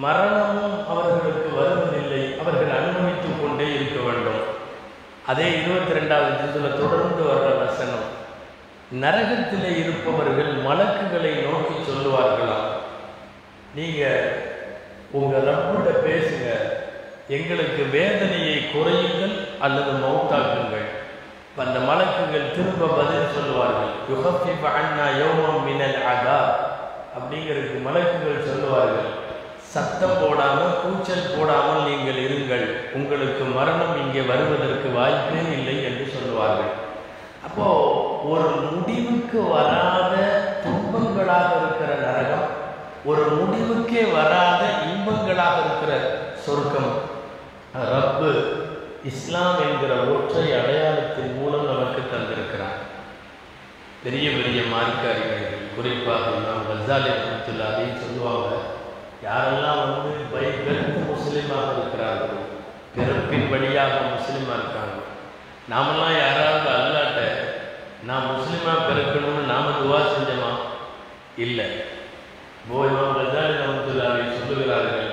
Speaker 1: மரணமும் அவர்களுக்கு வருவதில்லை அவர்கள் அனுபவித்துக் கொண்டே இருக்க வேண்டும். அதே இருபத்தி ரெண்டாவது ஜிதுல தொடர்ந்து வர்ற வசனம் நரகத்திலே இருப்பவர்கள் மலக்குகளை நோக்கி சொல்லுவார்களாம். நீங்கள் உங்கள் ரப்பிட்ட பேசுங்க. எங்களுக்கு வேதனையை குறையுங்கள் அல்லது மௌத்தாக்குங்கள். அந்த மலக்குகள் திரும்ப பதில் சொல்லுவார்கள். யுகஃபிஃப் அண்ணா யௌமம் மினல் அதா அப்படிங்கிறதுக்கு மலக்குகள் சொல்லுவார்கள். சத்தம் போடாமல் கூச்சல் போடாமல் நீங்கள் இருங்கள். உங்களுக்கு மரணம் இங்கே வருவதற்கு வாய்ப்பே இல்லை என்று சொல்லுவார்கள். அப்போ ஒரு முடிவுக்கு வராத துன்பங்களாக இருக்கிற நரகம் ஒரு முடிவுக்கே வராத இன்பங்களாக இருக்கிற சொர்க்கம். ரப்பு இஸ்லாம் என்கிற ஒற்றை அடையாளத்தின் மூலம் நமக்கு தந்திருக்கிறார். பெரிய பெரிய மார்க்க அறிஞர்கள் குறிப்பாக நாம் கசாலி அப்துல்லாதையும் அதையும் சொல்லுவாங்க யாரெல்லாம் வந்து பை முஸ்லீமாக இருக்கிறார்கள் பிறப்பின் வழியாக முஸ்லீமாக இருக்காங்க நாமெல்லாம் யாராவது அல்லாட்ட நான் முஸ்லீமாக பிறக்கணும்னு நாம துவா செஞ்சோமா? இல்லை. போய்மாம் ரஜாலி ரஹமத்துல்லாவை சொல்லுகிறார்கள்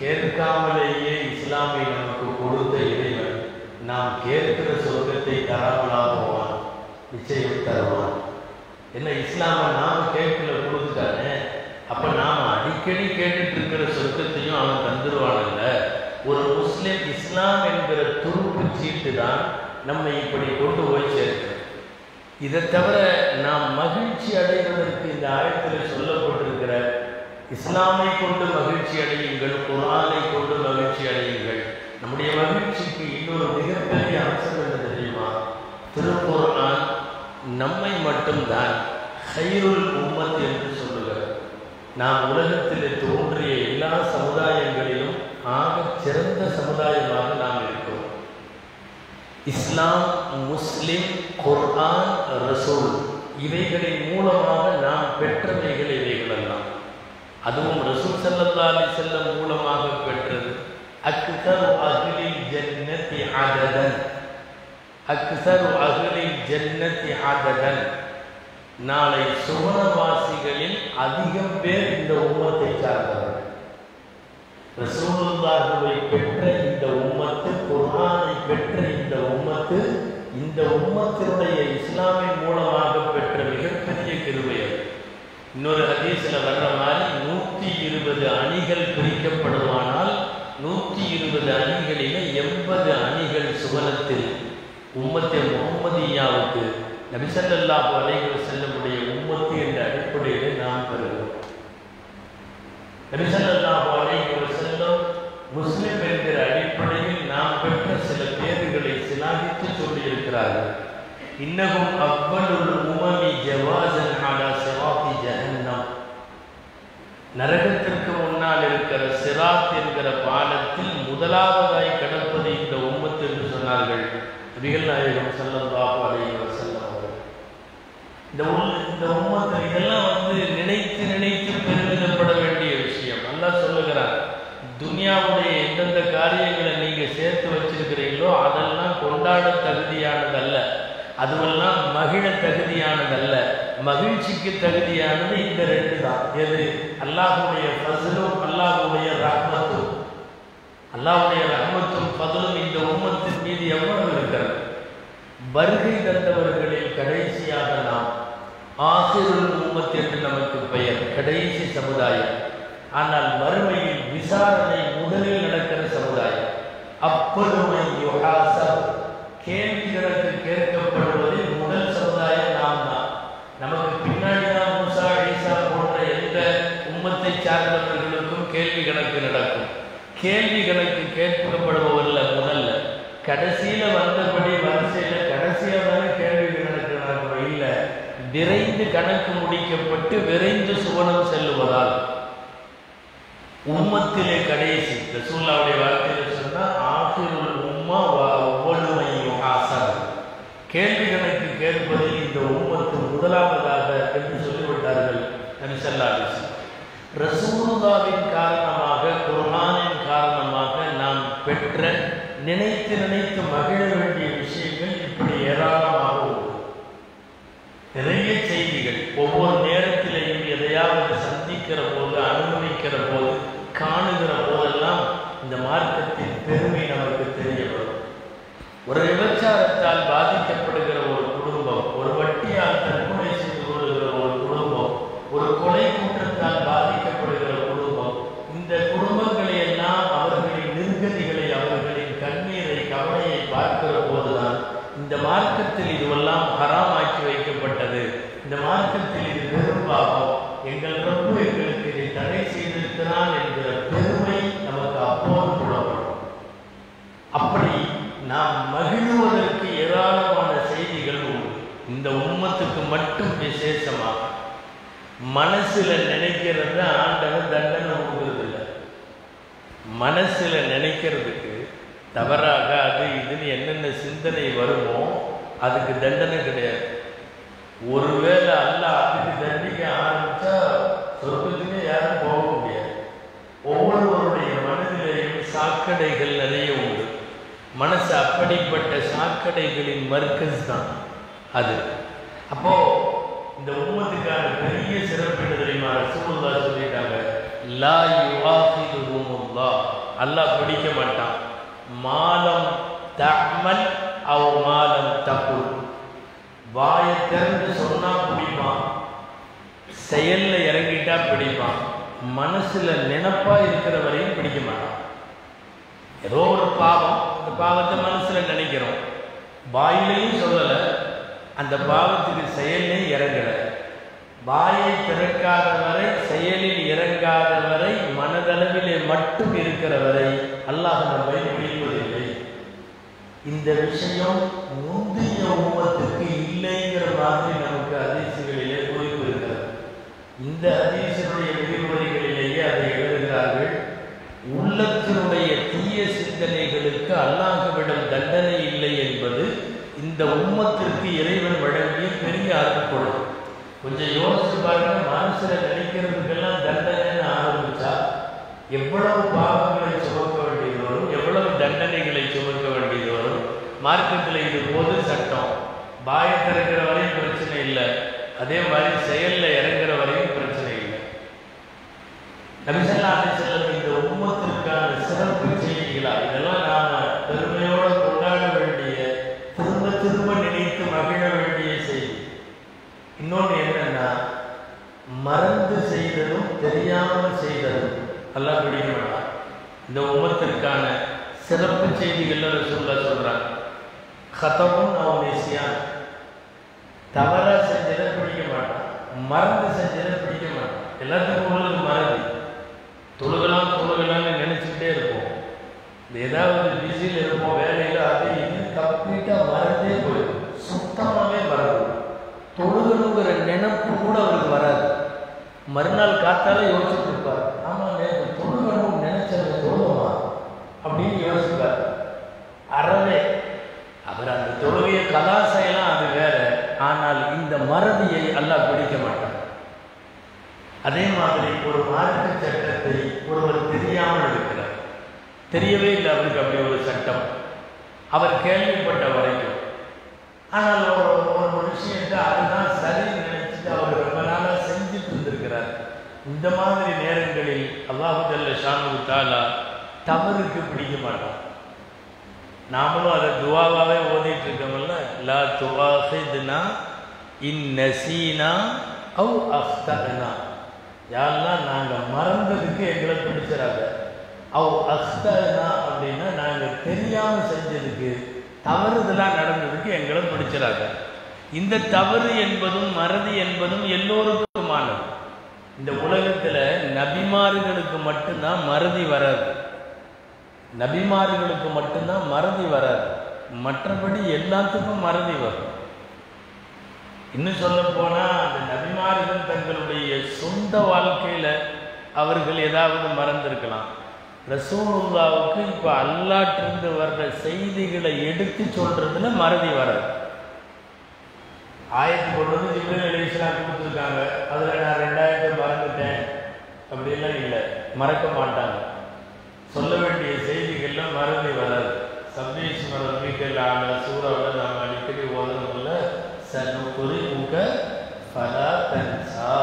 Speaker 1: கேட்காமலேயே இஸ்லாமை நமக்கு கொடுத்த இறைவன் நாம் கேட்கிற சொர்க்கத்தை தராமலா போவான் நிச்சயம் தருவான். என்ன இஸ்லாமை நாம் கேட்கல கொடுத்துட்டானே அப்ப நாம அடிக்கடி கேட்டுட்டு இருக்கிற சொர்க்கத்தையும் அவன் தந்துருவானல்ல ஒரு முஸ்லிம் இஸ்லாம் என்கிற துருப்பு சீட்டு தான் நம்மை இப்படி கொண்டு போய் சேர்க்க இதை தவிர நாம் மகிழ்ச்சி அடைவதற்கு இந்த ஆயத்தில் சொல்லப்பட்டிருக்கிற இஸ்லாமை கொண்டு மகிழ்ச்சி அடையுங்கள் குரானை கொண்டு மகிழ்ச்சி அடையுங்கள். நம்முடைய மகிழ்ச்சிக்கு இன்னொரு மிகப்பெரிய அம்சம் என்ன தெரியுமா? திருக்குரான் நம்மை மட்டும்தான் ஹைருல் உம்மத் என்று சொல்லுகிறார் நாம் உலகத்தில் தோன்றிய எல்லா சமுதாயங்களிலும் ஆகச் சிறந்த சமுதாயமாக நாம் இருக்கிறோம். இஸ்லாம் முஸ்லிம் குர்ஆன் ரசூல் இவைகளின் மூலமாக நாம் பெற்றவைகள் இவைகளெல்லாம் அதுவும் ரசூல் ஸல்லல்லாஹு அலைஹி மூலமாக பெற்றது. அக்சர் அகிலி ஜன்னதி ஆததன் அக்சர் அகிலி ஜன்னதி ஆததன் நாளை சுவனவாசிகளில் அதிகம் பேர் இந்த உம்மத்தை சார்ந்தவர்கள். ரசூலுல்லாஹுவை பெற்ற இந்த உம்மத்து குர்ஆனை பெற்ற இந்த உம்மத்து இந்த உம்மத்தினுடைய இஸ்லாமின் மூலமாக பெற்ற மிகப்பெரிய கிருவை இன்னொரு ஹதீஸில் வர்ற மாதிரி நூத்தி இருபது அணிகள் பிரிக்கப்படுவானால் நூத்தி இருபது அணிகளில் எண்பது அணிகள் சுவனத்தில் உம்மத்தை முகமதியாவுக்கு நபிசல்லாஹு அலைகள் செல்லமுடைய உம்மத்து என்ற அடிப்படையில் நாம் பெறுகிறோம் நபிசல்லாஹு அலைகள் முஸ்லிம் என்கிற அடிப்படையில் நாம் பெற்ற சில பேர்களை சிலாகித்து சொல்லியிருக்கிறார்கள். இன்னகும் அவ்வளவு உமமி ஜவாசன் அலா சிராத்தி ஜஹன்னம். நரகத்திற்கு முன்னால் இருக்கிற சிராத் என்கிற பாலத்தில் முதலாவதாய் கடப்பது இந்த உம்மத்து என்று சொன்னார்கள். நபிகள் நாயகம் ஸல்லல்லாஹு அலைஹி வஸல்லம் இந்த உள்ள- இந்த உம்மத்து இதெல்லாம் வந்து நினைத்து பெருமிதப்பட வேண்டிய விஷயம் அல்லாஹ் சொல்லுகிறார் துனியாவுடைய எந்தெந்த காரியங்களை நீங்க சேர்த்து வச்சிருக்கிறீங்களோ அதெல்லாம் கொண்டாட தகுதியானதல்ல. அதுவெல்லாம் மகிழ தகுதியானதல்ல. மகிழ்ச்சிக்கு தகுதியானது இந்த ரெண்டு தான். எது? அல்லாஹுடைய ஃபஸ்லும் அல்லாஹுடைய ரஹ்மத்தும். அல்லாஹுடைய ரஹ்மத்தும் ஃபதுலும் இந்த உம்மத்தின் மீது எவ்வளவு இருக்கிறது? வருகை தந்தவர்களில் கடைசியாக நாம் ஆசிரியர் உம்மத் என்று நமக்கு பெயர். கடைசி சமுதாயம். ஆனால் மறுமையில் விசாரணை முதலில் நடக்கிற சமுதாயம். அப்பொழுமை யுகாசம் கேள்விகளுக்கு கேட்கப்படுவது முதல் சமுதாயம் நாம் தான் நமக்கு பின்னாடி தான் மூசா ஈசா போன்ற எந்த உம்மத்தை சார்ந்தவர்களுக்கும் கேள்வி கணக்கு நடக்கும். கேள்வி கணக்கு கேட்கப்படுபவர்ல முதல்ல. கடைசியில வந்தபடி வரிசையில கடைசியா தானே கேள்வி கணக்கு நடக்கும். இல்லை விரைந்து கணக்கு முடிக்கப்பட்டு விரைந்து சுவனம் செல்லுவதால். உம்மத்திலே கடைசி ரசூல்லாவுடைய வார்த்தையில் சொன்னா ஆசிரியர்கள் உம்மா ஒவ்வொருமையும் ஆசார் கேள்வி கணக்கு கேட்பதில் இந்த உம்மத்து முதலாவதாக என்று சொல்லிவிட்டார்கள் நபி ஸல்லல்லாஹு ரசூலுல்லாவின் காரணமாக குர்ஹானின் காரணமாக நாம் பெற்ற நினைத்து நினைத்து மகிழ வேண்டிய விஷயங்கள் இப்படி ஏராளமாக நிறைய செய்திகள் ஒவ்வொரு நேரம் மார்க்கத்தின் பெருமை நமக்கு தெரியப்படும் ஒரு விபச்சாரத்தால் பாதிக்கப்படும் மனசில் நினைக்கிறது ஆண்டவன் தண்டனை கொடுக்கறதில்ல. மனசுல நினைக்கிறதுக்கு தவறாக அது இதுன்னு என்னென்ன சிந்தனை வருமோ அதுக்கு தண்டனை கிடையாது. ஒருவேளை அல்ல அதுக்கு தண்டிக்க ஆரம்பித்தா சொர்க்கத்துக்கு யாரும் போக முடியாது. ஒவ்வொருவருடைய மனதிலேயும் சாக்கடைகள் நிறைய உண்டு. மனசு அப்படிப்பட்ட சாக்கடைகளின் மர்க்கஸ் தான் அது. அப்போ படிக்க மாட்டான். மாலம் மாலம் தப்பு வாயை திறந்து சொன்னா பிடிப்பான். செயல்ல இறங்கிட்டா பிடிப்பான். மனசுல நினைப்பா இருக்கிற வரையும் பிடிக்க மாட்டான். ஏதோ ஒரு பாவம் அந்த பாவத்தை மனசுல நினைக்கிறோம். வாயிலையும் சொல்லல அந்த பாவத்துக்கு செயலே இறங்கல. வாயை திறக்காத வரை செயலில் இறங்காத வரை மனதளவில் மட்டும் இருக்கிற வரை அல்லாஹ் நம்மை பிடிப்பதில்லை. இந்த விஷயம் முந்தைய உமத்துக்கு இல்லைங்கிற மாதிரி நமக்கு அதிசயங்களிலே குறிப்பு இருக்கிறது. இந்த அதிசனுடைய விதிமுறைகளிலேயே அதை எழுதுகிறார்கள். உள்ளத்தினுடைய தீய சிந்தனைகளுக்கு அல்லாஹுவிடம் தண்டனை இல்லை என்பது இந்த உம்மத்திற்கு இறைவன் வழங்கிய பெரிய அருட்கொடை. கொஞ்சம் யோசிச்சு பாருங்க மனசுல நினைக்கிறதுக்கெல்லாம் தண்டனைன்னு ஆரம்பிச்சா எவ்வளவு பாவங்களை சுமக்க வேண்டியது வரும்? எவ்வளவு தண்டனைகளை சுமக்க வேண்டியது வரும்? மார்க்கத்தில் இது பொது சட்டம். பாய திறக்கிற வரையும் பிரச்சனை இல்லை. அதே மாதிரி செயல்ல இறங்குற வரையும் பிரச்சனை இல்லை. நபிசல்லா செல்லம் இந்த உம்மத்திற்கான சிறப்பு செய்திகளா? இதெல்லாம் நாம பெருமையோட கொண்டாட வேண்டிய திரும்ப திரும்ப நினைத்து மகிழ வேண்டிய செய்தி. இன்னொன்று என்னன்னா மறந்து செய்ததும் தெரியாமல் செய்ததும். எல்லாம் பிடிக்க மாட்டான் இந்த உமத்திற்கான சிறப்பு செய்திகள்ல ரசூல்லா சொல்றாங்க ஹதமும் நேசியான். தவறாக செஞ்சதை பிடிக்க மாட்டான். மறந்து செஞ்சதை பிடிக்க மாட்டான். எல்லாத்துக்கும் உள்ளது மறதி. தொழுகலாம் தொழுகலாம்னு நினைச்சுக்கிட்டே இருப்போம். ஏதாவது பிஸியில் இருப்போம் வேலையில் அது இது கம்ப்ளீட்டாக மறந்தே போயிடும். சுத்தமாகவே மறந்து தொழுகணுங்கிற நினைப்பு கூட அவருக்கு வராது. மறுநாள் காத்தால யோசிச்சுட்டு இருப்பார். ஆமாம் நேற்று தொழுகணும் நினைச்சது தொழுமா அப்படின்னு யோசிப்பார். அறவே. அவர் அந்த தொழுகையை கலாசையெல்லாம் அது வேற. ஆனால் இந்த மறதியை அல்லாஹ் பிடிக்க மாட்டார் அதே மாதிரி ஒரு மார்க்க சட்டத்தை ஒருவர் தெரியாமல் இருக்கிறார். தெரியவே இல்லை அவருக்கு அப்படி ஒரு சட்டம். அவர் கேள்விப்பட்ட வரைக்கும். ஆனால் ஒரு ஒரு விஷயத்தை அதுதான் சரி நினைச்சிட்டு அவர் இந்த மாதிரி நேரங்களில் அல்லாஹுதல்ல ஷானு தாலா தவறுக்கு பிடிக்க மாட்டோம் நாமளும் அதை துவாவாகவே ஓதிட்டு இருக்கோம்ல லா துவாசிதுனா இன் நசீனா அவ் அஃப்தனா யாரெல்லாம் நாங்கள் மறந்ததுக்கு எங்களை பிடிச்சிடாத அவ் அஃப்தனா அப்படின்னா நாங்கள் தெரியாமல் செஞ்சதுக்கு தவறுதலாக நடந்ததுக்கு எங்களை பிடிச்சிடாத இந்த தவறு என்பதும் மறதி என்பதும் எல்லோருக்குமானது. இந்த உலகத்தில் நபிமார்களுக்கு மட்டும்தான் மறதி வராது. நபிமார்களுக்கு மட்டும்தான் மறதி வராது. மற்றபடி எல்லாத்துக்கும் மறதி வரும். இன்னும் சொல்ல போனால் அந்த நபிமார்கள் தங்களுடைய சொந்த வாழ்க்கையில் அவர்கள் ஏதாவது மறந்திருக்கலாம். ரசூலுல்லாவுக்கு இப்போ அல்லாட்டிருந்து வர்ற செய்திகளை எடுத்து சொல்றதுல மறதி வராது. ஆயிரத்தி கொண்டு வந்து ஜிப்ரேல் அலிஸ்லாம் கொடுத்துருக்காங்க. அதில் நான் ரெண்டாயிரத்தை மறந்துட்டேன். அப்படிலாம் இல்லை. மறக்க மாட்டாங்க. சொல்ல வேண்டிய செய்திகள்லாம் மறந்து வராது. சப்தீஷ் மரபிகள் ஆன சூறாவில் நாம் அடிக்கடி ஓதணும்ல சனு முக ஃபலா தன்சா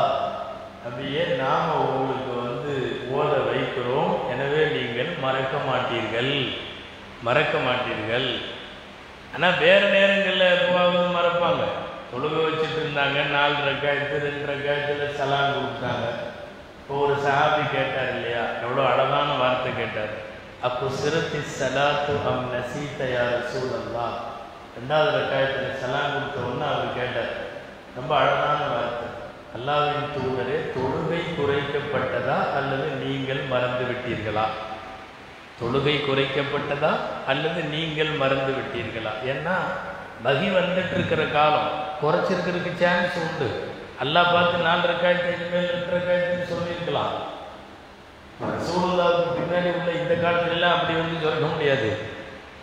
Speaker 1: அப்படியே நாம் உங்களுக்கு வந்து ஓத வைக்கிறோம். எனவே நீங்கள் மறக்க மாட்டீர்கள். மறக்க மாட்டீர்கள். ஆனால் வேறு நேரங்களில் எப்போவாவது மறப்பாங்க. தொழுக வச்சுட்டு இருந்தாங்க நாலு ரக்காயத்து ரெண்டு ரக்காயத்தில் சலான் கொடுத்தாங்க. இப்போ ஒரு சஹாபி கேட்டார் இல்லையா? எவ்வளோ அழகான வார்த்தை கேட்டார். அப்போ சிறுத்தி சலாத்து அம் நசீத்தையார் சூழல்லா ரெண்டாவது ரக்காயத்தில் சலான் கொடுத்த ஒன்று அவர் கேட்டார். ரொம்ப அழகான வார்த்தை. அல்லாவின் தூதரே தொழுகை குறைக்கப்பட்டதா அல்லது நீங்கள் மறந்து விட்டீர்களா? தொழுகை குறைக்கப்பட்டதா அல்லது நீங்கள் மறந்து விட்டீர்களா? ஏன்னா வகி வந்துட்டு இருக்கிற காலம் குறைச்சிருக்கிறதுக்கு சான்ஸ் உண்டு. அல்லாஹ் பார்த்து நாலு ரக்காயத்து மேல் ரெண்டு ரக்காயத்துன்னு சொல்லியிருக்கலாம். சூழலாவுக்கு பின்னாடி உள்ள இந்த காலத்துல எல்லாம் அப்படி வந்து சொல்ல முடியாது.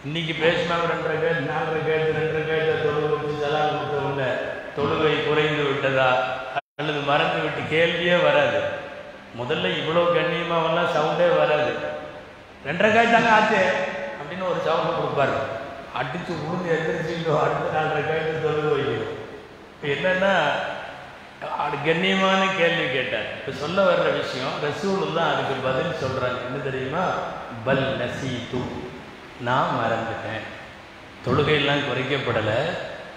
Speaker 1: இன்னைக்கு பேசினாங்க ரெண்டு ரக்காயத்து நாலு ரக்காயத்து ரெண்டு ரக்காயத்தை தொழுகை வச்சு சலாம் கொடுத்த உடனே தொழுகை குறைந்து விட்டதா? அல்லது மறந்து விட்டு கேள்வியே வராது. முதல்ல இவ்வளோ கண்ணியமாவெல்லாம் சவுண்டே வராது. ரெண்டரை காய் தாங்க ஆச்சு? அப்படின்னு ஒரு சவுண்டு கொடுப்பாரு. அடித்து உழுந்து எந்திரிச்சிட்டோ அடுத்த நாலரை காய்க்கு தொழுக வைக்கணும் இப்போ என்னன்னா அது கண்ணியமான கேள்வி கேட்டார். இப்போ சொல்ல வர்ற விஷயம் ரசூல் தான் அதுக்கு பதில் சொல்கிறாங்க என்ன தெரியுமா? பல் நசீத்து. நான் மறந்துட்டேன். தொழுகையெல்லாம் குறைக்கப்படலை.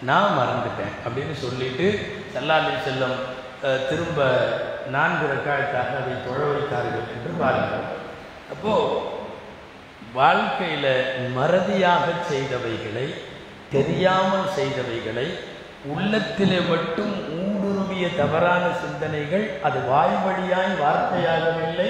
Speaker 1: நான் மறந்துட்டேன். அப்படின்னு சொல்லிட்டு சல்லாலி செல்லம் திரும்ப நான்கு ரக்காயத்தாக அதை தொழ வைத்தார்கள் என்று பாருங்கள். அப்போது வாழ்க்கையில் மறதியாக செய்தவைகளை தெரியாமல் செய்தவைகளை உள்ளத்திலே மட்டும் ஊடுருவிய தவறான சிந்தனைகள் அது வாய் வழியாய் வார்த்தையாகவில்லை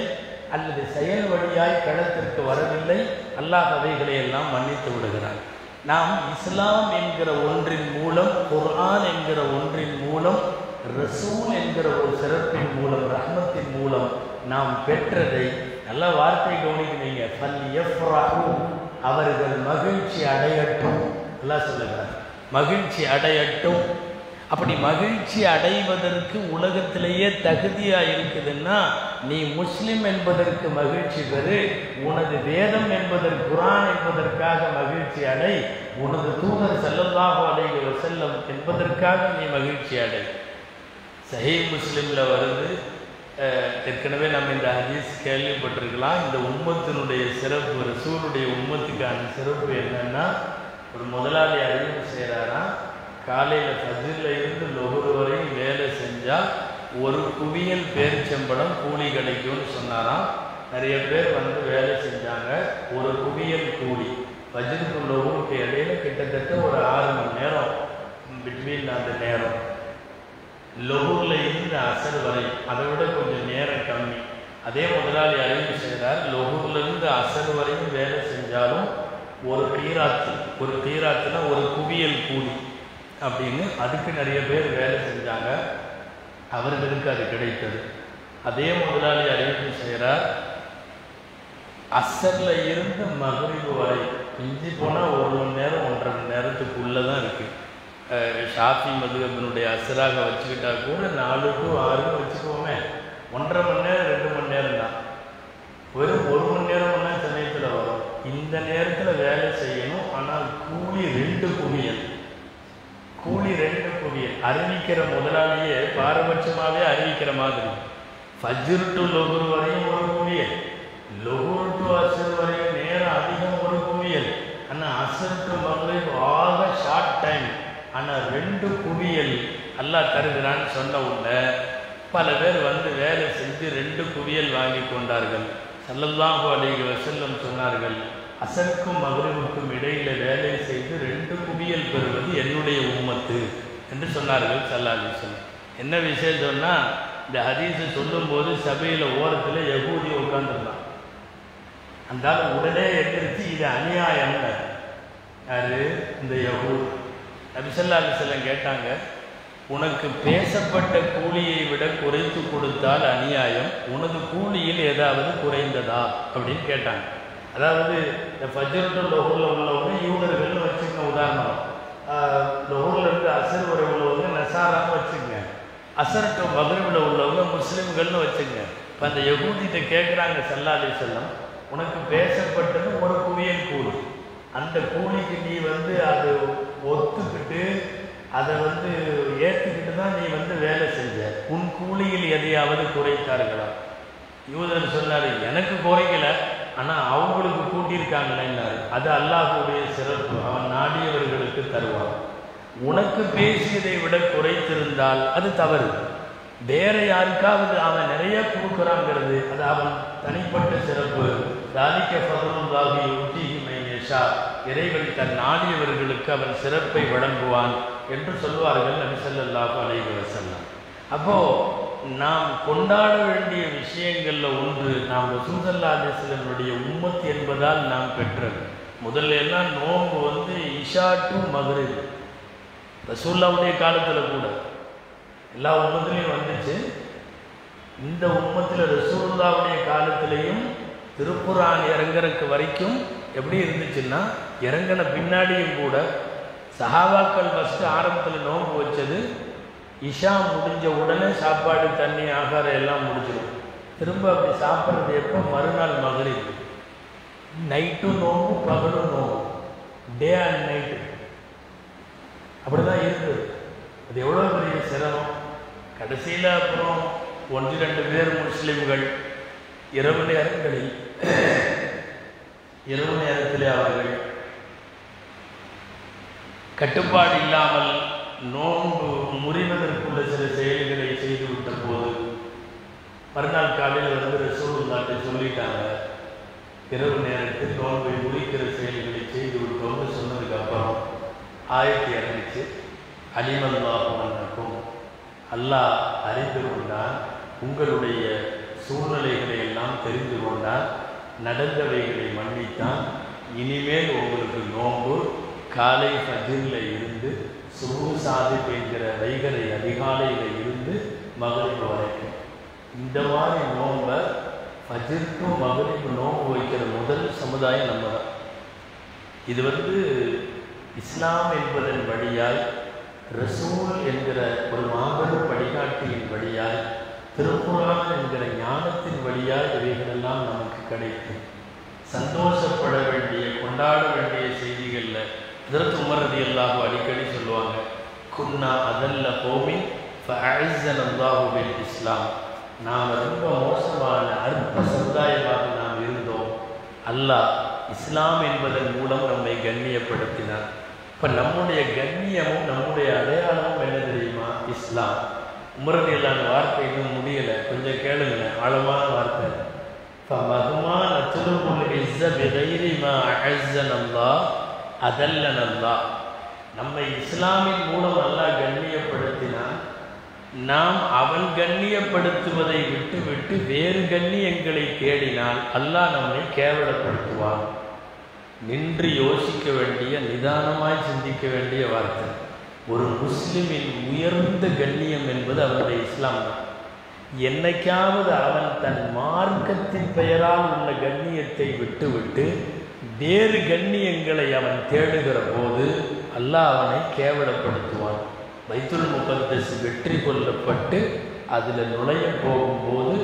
Speaker 1: அல்லது செயல் வழியாய் களத்திற்கு வரவில்லை அல்லாஹ் அவைகளை எல்லாம் மன்னித்து விடுகிறான். நாம் இஸ்லாம் என்கிற ஒன்றின் மூலம் குர்ஆன் என்கிற ஒன்றின் மூலம் ரசூல் என்கிற ஒரு சிறப்பின் மூலம் ரஹ்மத்தின் மூலம் நாம் பெற்றதை நல்ல வார்த்தை கவனிக்கிறீங்க. ஃபல் யஃப்ரஹு அவர்கள் மகிழ்ச்சி அடையட்டும். எல்லாம் சொல்லுகிறார் மகிழ்ச்சி அடையட்டும். அப்படி மகிழ்ச்சி அடைவதற்கு உலகத்திலேயே தகுதியாக இருக்குதுன்னா நீ முஸ்லிம் என்பதற்கு மகிழ்ச்சி பெறு உனது வேதம் என்பதற்கு குரான் என்பதற்காக மகிழ்ச்சி அடை உனது தூதர் செல்லல்லாஹு அலைஹி செல்லம் என்பதற்காக நீ மகிழ்ச்சி அடை. சஹீ முஸ்லீமில் வருது. ஏற்கனவே நம்ம இந்த ஹதீஸ் கேள்விப்பட்டிருக்கலாம். இந்த உம்மத்தினுடைய சிறப்பு ரசூலுடைய உம்மத்துக்கான சிறப்பு என்னன்னா ஒரு முதலாளி அறிவு செய்கிறாராம் காலையில் ஃபஜ்ரில் இருந்து லொஹுர் வரையும் வேலை செஞ்சால் ஒரு குவியல் பேரிச்சம்பழம் கூலி கிடைக்கும்னு சொன்னாராம். நிறைய பேர் வந்து வேலை செஞ்சாங்க. ஒரு குவியல் கூலி. வஜ்ருக்கும் லொஹூருக்கு இடையில கிட்டத்தட்ட ஒரு ஆறு மணி நேரம் பிட்வீன் அந்த நேரம். லொஹூரில் இருந்து அசர் வரை அதை விட கொஞ்சம் நேரம் கம்மி. அதே முதலாளி அறிவு செய்கிறார் லொஹூர்ல இருந்து அசர் வரையும் வேலை செஞ்சாலும் ஒரு கீராத்து ஒரு கீராத்துனா ஒரு குவியல் கூலி அப்படின்னு அதுக்கு நிறைய பேர் வேலை செஞ்சாங்க. அவர்களுக்கு அது கிடைத்தது. அதே முதலாளி அறிவிப்பு செய்கிறார் அசரில் இருந்து மகரிவு வரை இஞ்சி போனால் ஒரு மணி நேரம் ஒன்றரை மணி நேரத்துக்குள்ளே தான் இருக்குது ஷாஃபி மதுகபினுடைய அசராக வச்சுக்கிட்டா கூட நாலு டு ஆறுன்னு வச்சுக்கோமே. ஒன்றரை மணி நேரம் ரெண்டு மணி நேரம் தான். வெறும் ஒரு மணி நேரம் தான் சென்னையத்தில் வரும். இந்த நேரத்தில் வேலை செய்யணும். ஆனால் கூலி ரெண்டு குவியல். கூலி ரெண்டு குவியல். அறிவிக்கிற முதலாளியே பாரபட்சமாகவே அறிவிக்கிற மாதிரி. ஃபஜ்ரு டு லொகுர் வரையும் ஒரு குவியல். லொகுர் டு அசர் வரையும் நேரம் அதிகம் ஒரு குவியல். ஆனால் அசர் டு மகளிர் ஆக ஷார்ட் டைம் ஆனால் ரெண்டு குவியல் அல்லாஹ் தருகிறான்னு சொன்ன உடனே பல பேர் வந்து வேலை செஞ்சு ரெண்டு குவியல் வாங்கி கொண்டார்கள். செல்லல்லாஹோ அலைஹி வஸல்லம் சொன்னார்கள் அசருக்கும் மகரிவுக்கும் இடையில வேலை செய்து ரெண்டு குவியல் பெறுவது என்னுடைய உம்மத்து என்று சொன்னார்கள் சல்லா என்ன விஷயம் சொன்னால் இந்த ஹதீஸை சொல்லும்போது சபையில் ஓரத்தில் யகூதி உட்காந்துருந்தான் அந்த உடனே எந்திரிச்சு இது அநியாயம் யாரு? இந்த யகூத். நபிசல்லா செல்லம் கேட்டாங்க உனக்கு பேசப்பட்ட கூலியை விட குறைத்து கொடுத்தால் அநியாயம் உனது கூலியில் ஏதாவது குறைந்ததா? அப்படின்னு கேட்டாங்க. அதாவது இந்த ஃபஜ்ரு லொஹூரில் உள்ளவங்க யூதர்கள்னு வச்சுக்க உதாரணம். லொஹூரில் இருந்து அசர் வரை உள்ளவங்க நசாரான்னு வச்சுக்கோங்க. அசருக்கு டு மகரிவில் உள்ளவங்க முஸ்லீம்கள்னு வச்சுங்க இப்போ அந்த யகூதிட்ட கேட்குறாங்க சல்லாலி செல்லம் உனக்கு பேசப்பட்டது ஒரு குவியல் கூலி. அந்த கூலிக்கு நீ வந்து அது ஒத்துக்கிட்டு அதை வந்து ஏற்றுக்கிட்டு தான் நீ வந்து வேலை செஞ்ச. உன் கூலியில் எதையாவது குறைத்தார்களா? யூதர் சொன்னார் எனக்கு குறைக்கல. ஆனால் அவங்களுக்கு கூட்டியிருக்காங்களேன்னாரு அது அல்லாஹுடைய சிறப்பு. அவன் நாடியவர்களுக்கு தருவான். உனக்கு பேசியதை விட குறைத்திருந்தால் அது தவறு. வேற யாருக்காவது அவன் நிறைய கொடுக்குறாங்கிறது அது அவன் தனிப்பட்ட சிறப்பு. தாலிக்க பகருந்தாகி உத்திகி மையேஷா இறைவன் தன் நாடியவர்களுக்கு அவன் சிறப்பை வழங்குவான் என்று சொல்வார்கள் நபிசல்லாஹு அலைஹி வஸல்லம். அப்போ நாம் கொண்டாட வேண்டிய விஷயங்கள்ல ஒன்று நாம் ரசூசல்லா அலிஸ்லனுடைய உம்மத் என்பதால் நாம் பெற்றது. முதல்ல எல்லாம் நோன்பு வந்து இஷா டு மதுரை ரசூல்லாவுடைய காலத்தில் கூட. எல்லா உம்மத்துலேயும் வந்துச்சு. இந்த உம்மத்தில் ரசூல்லாவுடைய காலத்திலையும் திருப்புரான் இறங்குறக்கு வரைக்கும் எப்படி இருந்துச்சுன்னா இறங்கின பின்னாடியும் கூட சஹாபாக்கள் ஃபஸ்ட்டு ஆரம்பத்தில் நோன்பு வச்சது இஷா முடிஞ்ச உடனே சாப்பாடு தண்ணி ஆகாரம் எல்லாம் முடிஞ்சிடும் திரும்ப அப்படி சாப்பிட்றது எப்போ? மறுநாள் மகளிர் நைட்டும் நோம்பு பகலும் நோம்பு டே அண்ட் நைட்டு அப்படிதான் இருக்குது அது எவ்வளோ பெரிய சிரமம்? கடைசியில் அப்புறம் ஒன்று ரெண்டு பேர் முஸ்லீம்கள் இரவு நேரங்களில் இரவு நேரத்திலே அவர்கள் கட்டுப்பாடு இல்லாமல் நோன்பு முறிவதற்குள்ள சில செயல்களை செய்துவிட்ட போது மறுநாள் காலையில் வந்து ரசூலுல்லாட்டை சொல்லிட்டாங்க. இரவு நேரத்தில் நோன்பை முறிக்கிற செயல்களை செய்து விட்டோம்னு சொன்னதுக்கு அப்புறம் ஆயத்தி இறங்கிச்சு. அலிமல்லாஹும் அல்லாஹ் அறிந்து கொண்டான் உங்களுடைய சூழ்நிலைகளை எல்லாம் தெரிந்து கொண்டான். நடந்தவைகளை மன்னித்தான். இனிமேல் உங்களுக்கு நோன்பு காலை ஃபஜிரில் இருந்து சுபு சாதிப் என்கிற வைகரை அதிகாலையில் இருந்து மகளிர் வரைக்கும். இந்த மாதிரி நோன்பை ஃபஜிர்க்கும் மகளிருக்கு நோன்பு வைக்கிற முதல் சமுதாயம் நம்ம தான் இது வந்து இஸ்லாம் என்பதன் வழியாய் ரசூல் என்கிற ஒரு மாபெரும் வழிகாட்டியின் வழியாய் திருக்குறான் என்கிற ஞானத்தின் வழியாக இவைகளெல்லாம் நமக்கு கிடைக்கும். சந்தோஷப்பட வேண்டிய கொண்டாட வேண்டிய செய்திகளில் இதற்கு உமரதி அல்லாஹு அடிக்கடி சொல்லுவாங்க குன்னா அதல்ல போமி அல்லாஹுபின் இஸ்லாம் நாம் ரொம்ப மோசமான அற்ப சமுதாயமாக நாம் இருந்தோம். அல்லாஹ் இஸ்லாம் என்பதன் மூலம் நம்மை கண்ணியப்படுத்தினார். இப்போ நம்முடைய கண்ணியமும் நம்முடைய அடையாளமும் உமரதி இல்லாத வார்த்தை இன்னும் முடியலை கொஞ்சம் கேளுங்க ஆழமான வார்த்தை فمهما نطلب العز بغير ما أعزنا الله أذلنا الله நம்மை இஸ்லாமின் மூலம் அல்லாஹ் கண்ணியப்படுத்தினான் நாம் அவன் கண்ணியப்படுத்துவதை விட்டு விட்டு வேறு கண்ணியங்களை தேடினால் அல்லாஹ் நம்மை கேவலப்படுத்துவான் நின்று யோசிக்க வேண்டிய நிதானமாய் சிந்திக்க வேண்டிய வார்த்தை ஒரு முஸ்லிமின் உயர்ந்த கண்ணியம் என்பது அவனுடைய இஸ்லாம். தான் என்னைக்காவது அவன் தன் மார்க்கத்தின் பெயரால் உள்ள கண்ணியத்தை விட்டுவிட்டு வேறு கண்ணியங்களை அவன் தேடுகிற போது அல்லாஹ் அவனை கேவலப்படுத்துவான். வைத்துல் முகத்தஸ் வெற்றி கொள்ளப்பட்டு அதில் நுழைய போகும்போது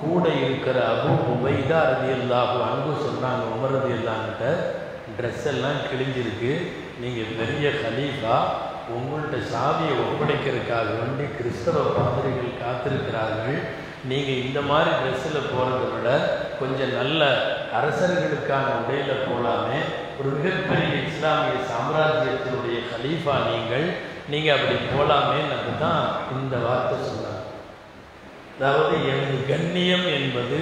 Speaker 1: கூட இருக்கிற அபு உபைதா ரதியல்லாஹு அன்பு சொன்னாங்க உமரது ரதியல்லான்ட்ட ட்ரெஸ் எல்லாம் கிழிஞ்சிருக்கு நீங்கள் பெரிய ஹலீஃபா உங்கள்கிட்ட சாவியை ஒப்படைக்கிறதுக்காக வேண்டி கிறிஸ்தவ பாதிரிகள் காத்திருக்கிறார்கள். நீங்கள் இந்த மாதிரி ட்ரெஸ்ஸில் போகிறத விட கொஞ்சம் நல்ல அரசர்களுக்கான உடையில் போகலாமே ஒரு மிகப்பெரிய இஸ்லாமிய சாம்ராஜ்யத்தினுடைய கலீஃபா நீங்கள். நீங்கள் அப்படி போகலாமேன்னு தான் இந்த வார்த்தை சொன்னாங்க. அதாவது எனது கண்ணியம் என்பது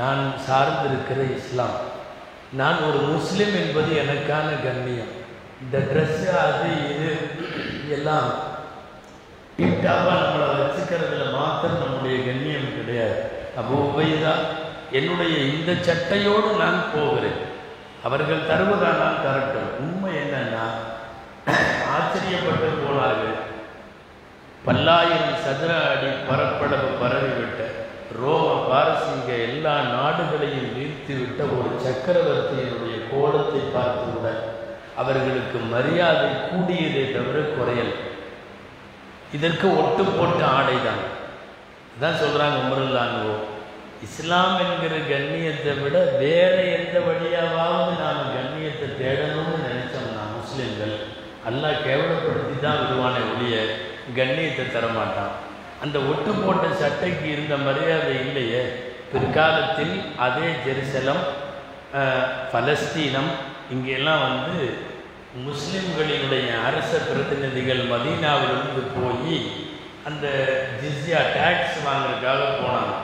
Speaker 1: நான் சார்ந்திருக்கிற இஸ்லாம். நான் ஒரு முஸ்லீம் என்பது எனக்கான கண்ணியம். இந்த ட்ரெஸ்ஸு அது இது எல்லாம் டிப்டாப்பாக நம்மளை வச்சுக்கிறதுல மாத்திரம் நம்முடைய கண்ணியம் கிடையாது. அப்போ உபைதா என்னுடைய இந்த சட்டையோடு நான் போகிறேன். அவர்கள் தருவதானால் தரட்டும். உண்மை என்னன்னா ஆச்சரியப்பட்டு போனார்கள் பல்லாயிரம் சதுர அடி பரப்பளவு பரவிவிட்ட ரோம பாரசீக எல்லா நாடுகளையும் வீழ்த்திவிட்ட ஒரு சக்கரவர்த்தியினுடைய கோலத்தை பார்த்துவிட அவர்களுக்கு மரியாதை கூடியதை தவிர குறையல். இதற்கு ஒட்டு போட்ட ஆடை தான் இதான் சொல்கிறாங்க உமருல்லாங்கோ இஸ்லாம் என்கிற கண்ணியத்தை விட வேற எந்த வழியாவது நாம் கண்ணியத்தை தேடணும்னு நினைச்சோம்னா முஸ்லீம்கள். அல்லாஹ் கேவலப்படுத்தி தான் விடுவானே ஒழிய கண்ணியத்தை தரமாட்டான். அந்த ஒட்டு போட்ட சட்டைக்கு இருந்த மரியாதை இல்லையே. பிற்காலத்தில் அதே ஜெருசலம் பலஸ்தீனம் இங்கெல்லாம் வந்து முஸ்லிம்களினுடைய அரச பிரதிநிதிகள் மதீனாவிலிருந்து போய் அந்த ஜிஸ்யா டேக்ஸ் வாங்குறதுக்காக போனாங்க.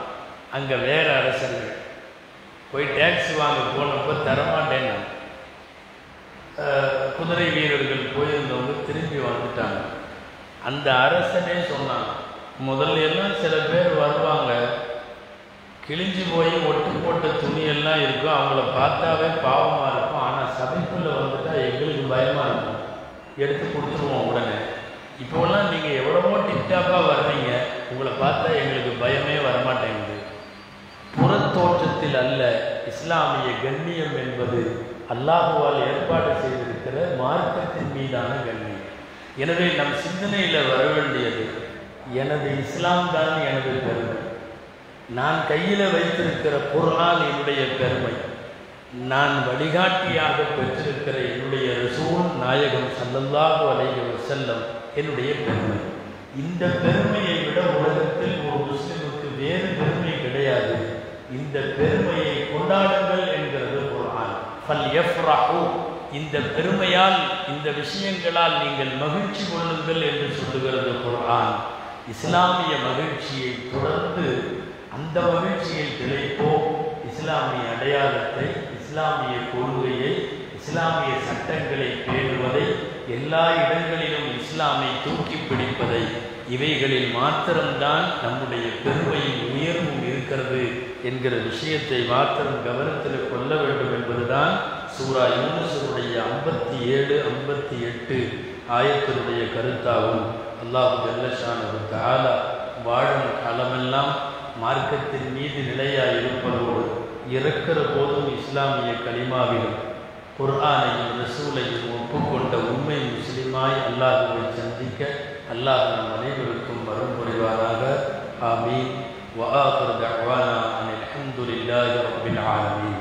Speaker 1: அங்கே வேறு அரசர்கள். போய் டேக்ஸ் வாங்க போனப்போ தரமாட்டேன் குதிரை வீரர்கள் போயிருந்தவங்க திரும்பி வந்துட்டாங்க. அந்த அரசனே சொன்னான் முதல்ல எல்லாம் சில பேர் வருவாங்க. கிழிஞ்சு போய் ஒட்டு போட்ட துணியெல்லாம் இருக்கும் அவங்கள பார்த்தாவே பாவமாக இருக்கும். ஆனால் சபைக்குள்ளே வந்துட்டா எங்களுக்கு பயமாக இருக்கும். எடுத்து கொடுத்துருவோம் உடனே. இப்போலாம் நீங்கள் எவ்வளவோ டிப்டாப்பாக வர்றீங்க. உங்களை பார்த்தா எங்களுக்கு பயமே வரமாட்டேங்குது. புறத்தோற்றத்தில் அல்ல இஸ்லாமிய கண்ணியம் என்பது அல்லாஹுவால் ஏற்பாடு செய்திருக்கிற மார்க்கத்தின் மீதான கண்ணியம். எனவே நம் சிந்தனையில் வர வேண்டியது எனது இஸ்லாம் தான் எனது பெருமை நான் கையில் வைத்திருக்கிற பொருளால் என்னுடைய பெருமை. நான் வழிகாட்டியாக பெற்றிருக்கிற என்னுடைய ரசூல் நாயகம் ஸல்லல்லாஹு அலைஹி செல்லம் என்னுடைய பெருமை. இந்த பெருமையை விட உலகத்தில் ஒரு முஸ்லிமுக்கு வேறு பெருமை கிடையாது. இந்த பெருமையை கொண்டாடுங்கள் என்கிறது குர்ஆன். ஃபல் யஃப்ரஹு இந்த பெருமையால் இந்த விஷயங்களால் நீங்கள் மகிழ்ச்சி கொள்ளுங்கள் என்று சொல்லுகிறது குரான் இஸ்லாமிய மகிழ்ச்சியை தொடர்ந்து அந்த மகிழ்ச்சியில் திளைப்போம் இஸ்லாமிய அடையாளத்தை இஸ்லாமிய கொள்கையை இஸ்லாமிய சட்டங்களை பேணுவதை எல்லா இடங்களிலும் இஸ்லாமை தூக்கி பிடிப்பதை இவைகளில் மாத்திரம்தான் நம்முடைய பெருமையும் உயர்வும் இருக்கிறது என்கிற விஷயத்தை மாத்திரம் கவனத்தில் கொள்ள வேண்டும் என்பதுதான் சூரா யூனசருடைய ஐம்பத்தி ஏழு ஐம்பத்தி எட்டு ஆயத்தினுடைய கருத்தாகும். அல்லாஹு ஜல்லஷானு தாலா வாழும் காலமெல்லாம் மார்க்கத்தின் மீது நிலையாய் இருப்பதோடு இறக்கிற போதும் இஸ்லாமிய கலிமாவிலும் குர்ஆனையும் ரசூலையும் ஒப்புக்கொண்ட உண்மை முஸ்லிமாய் அல்லாஹுவை சந்திக்க அல்லாஹ் நம் அனைவருக்கும் வரும் புரிவாராக ஆமீன் وآخر دعوانا أن الحمد لله رب العالمين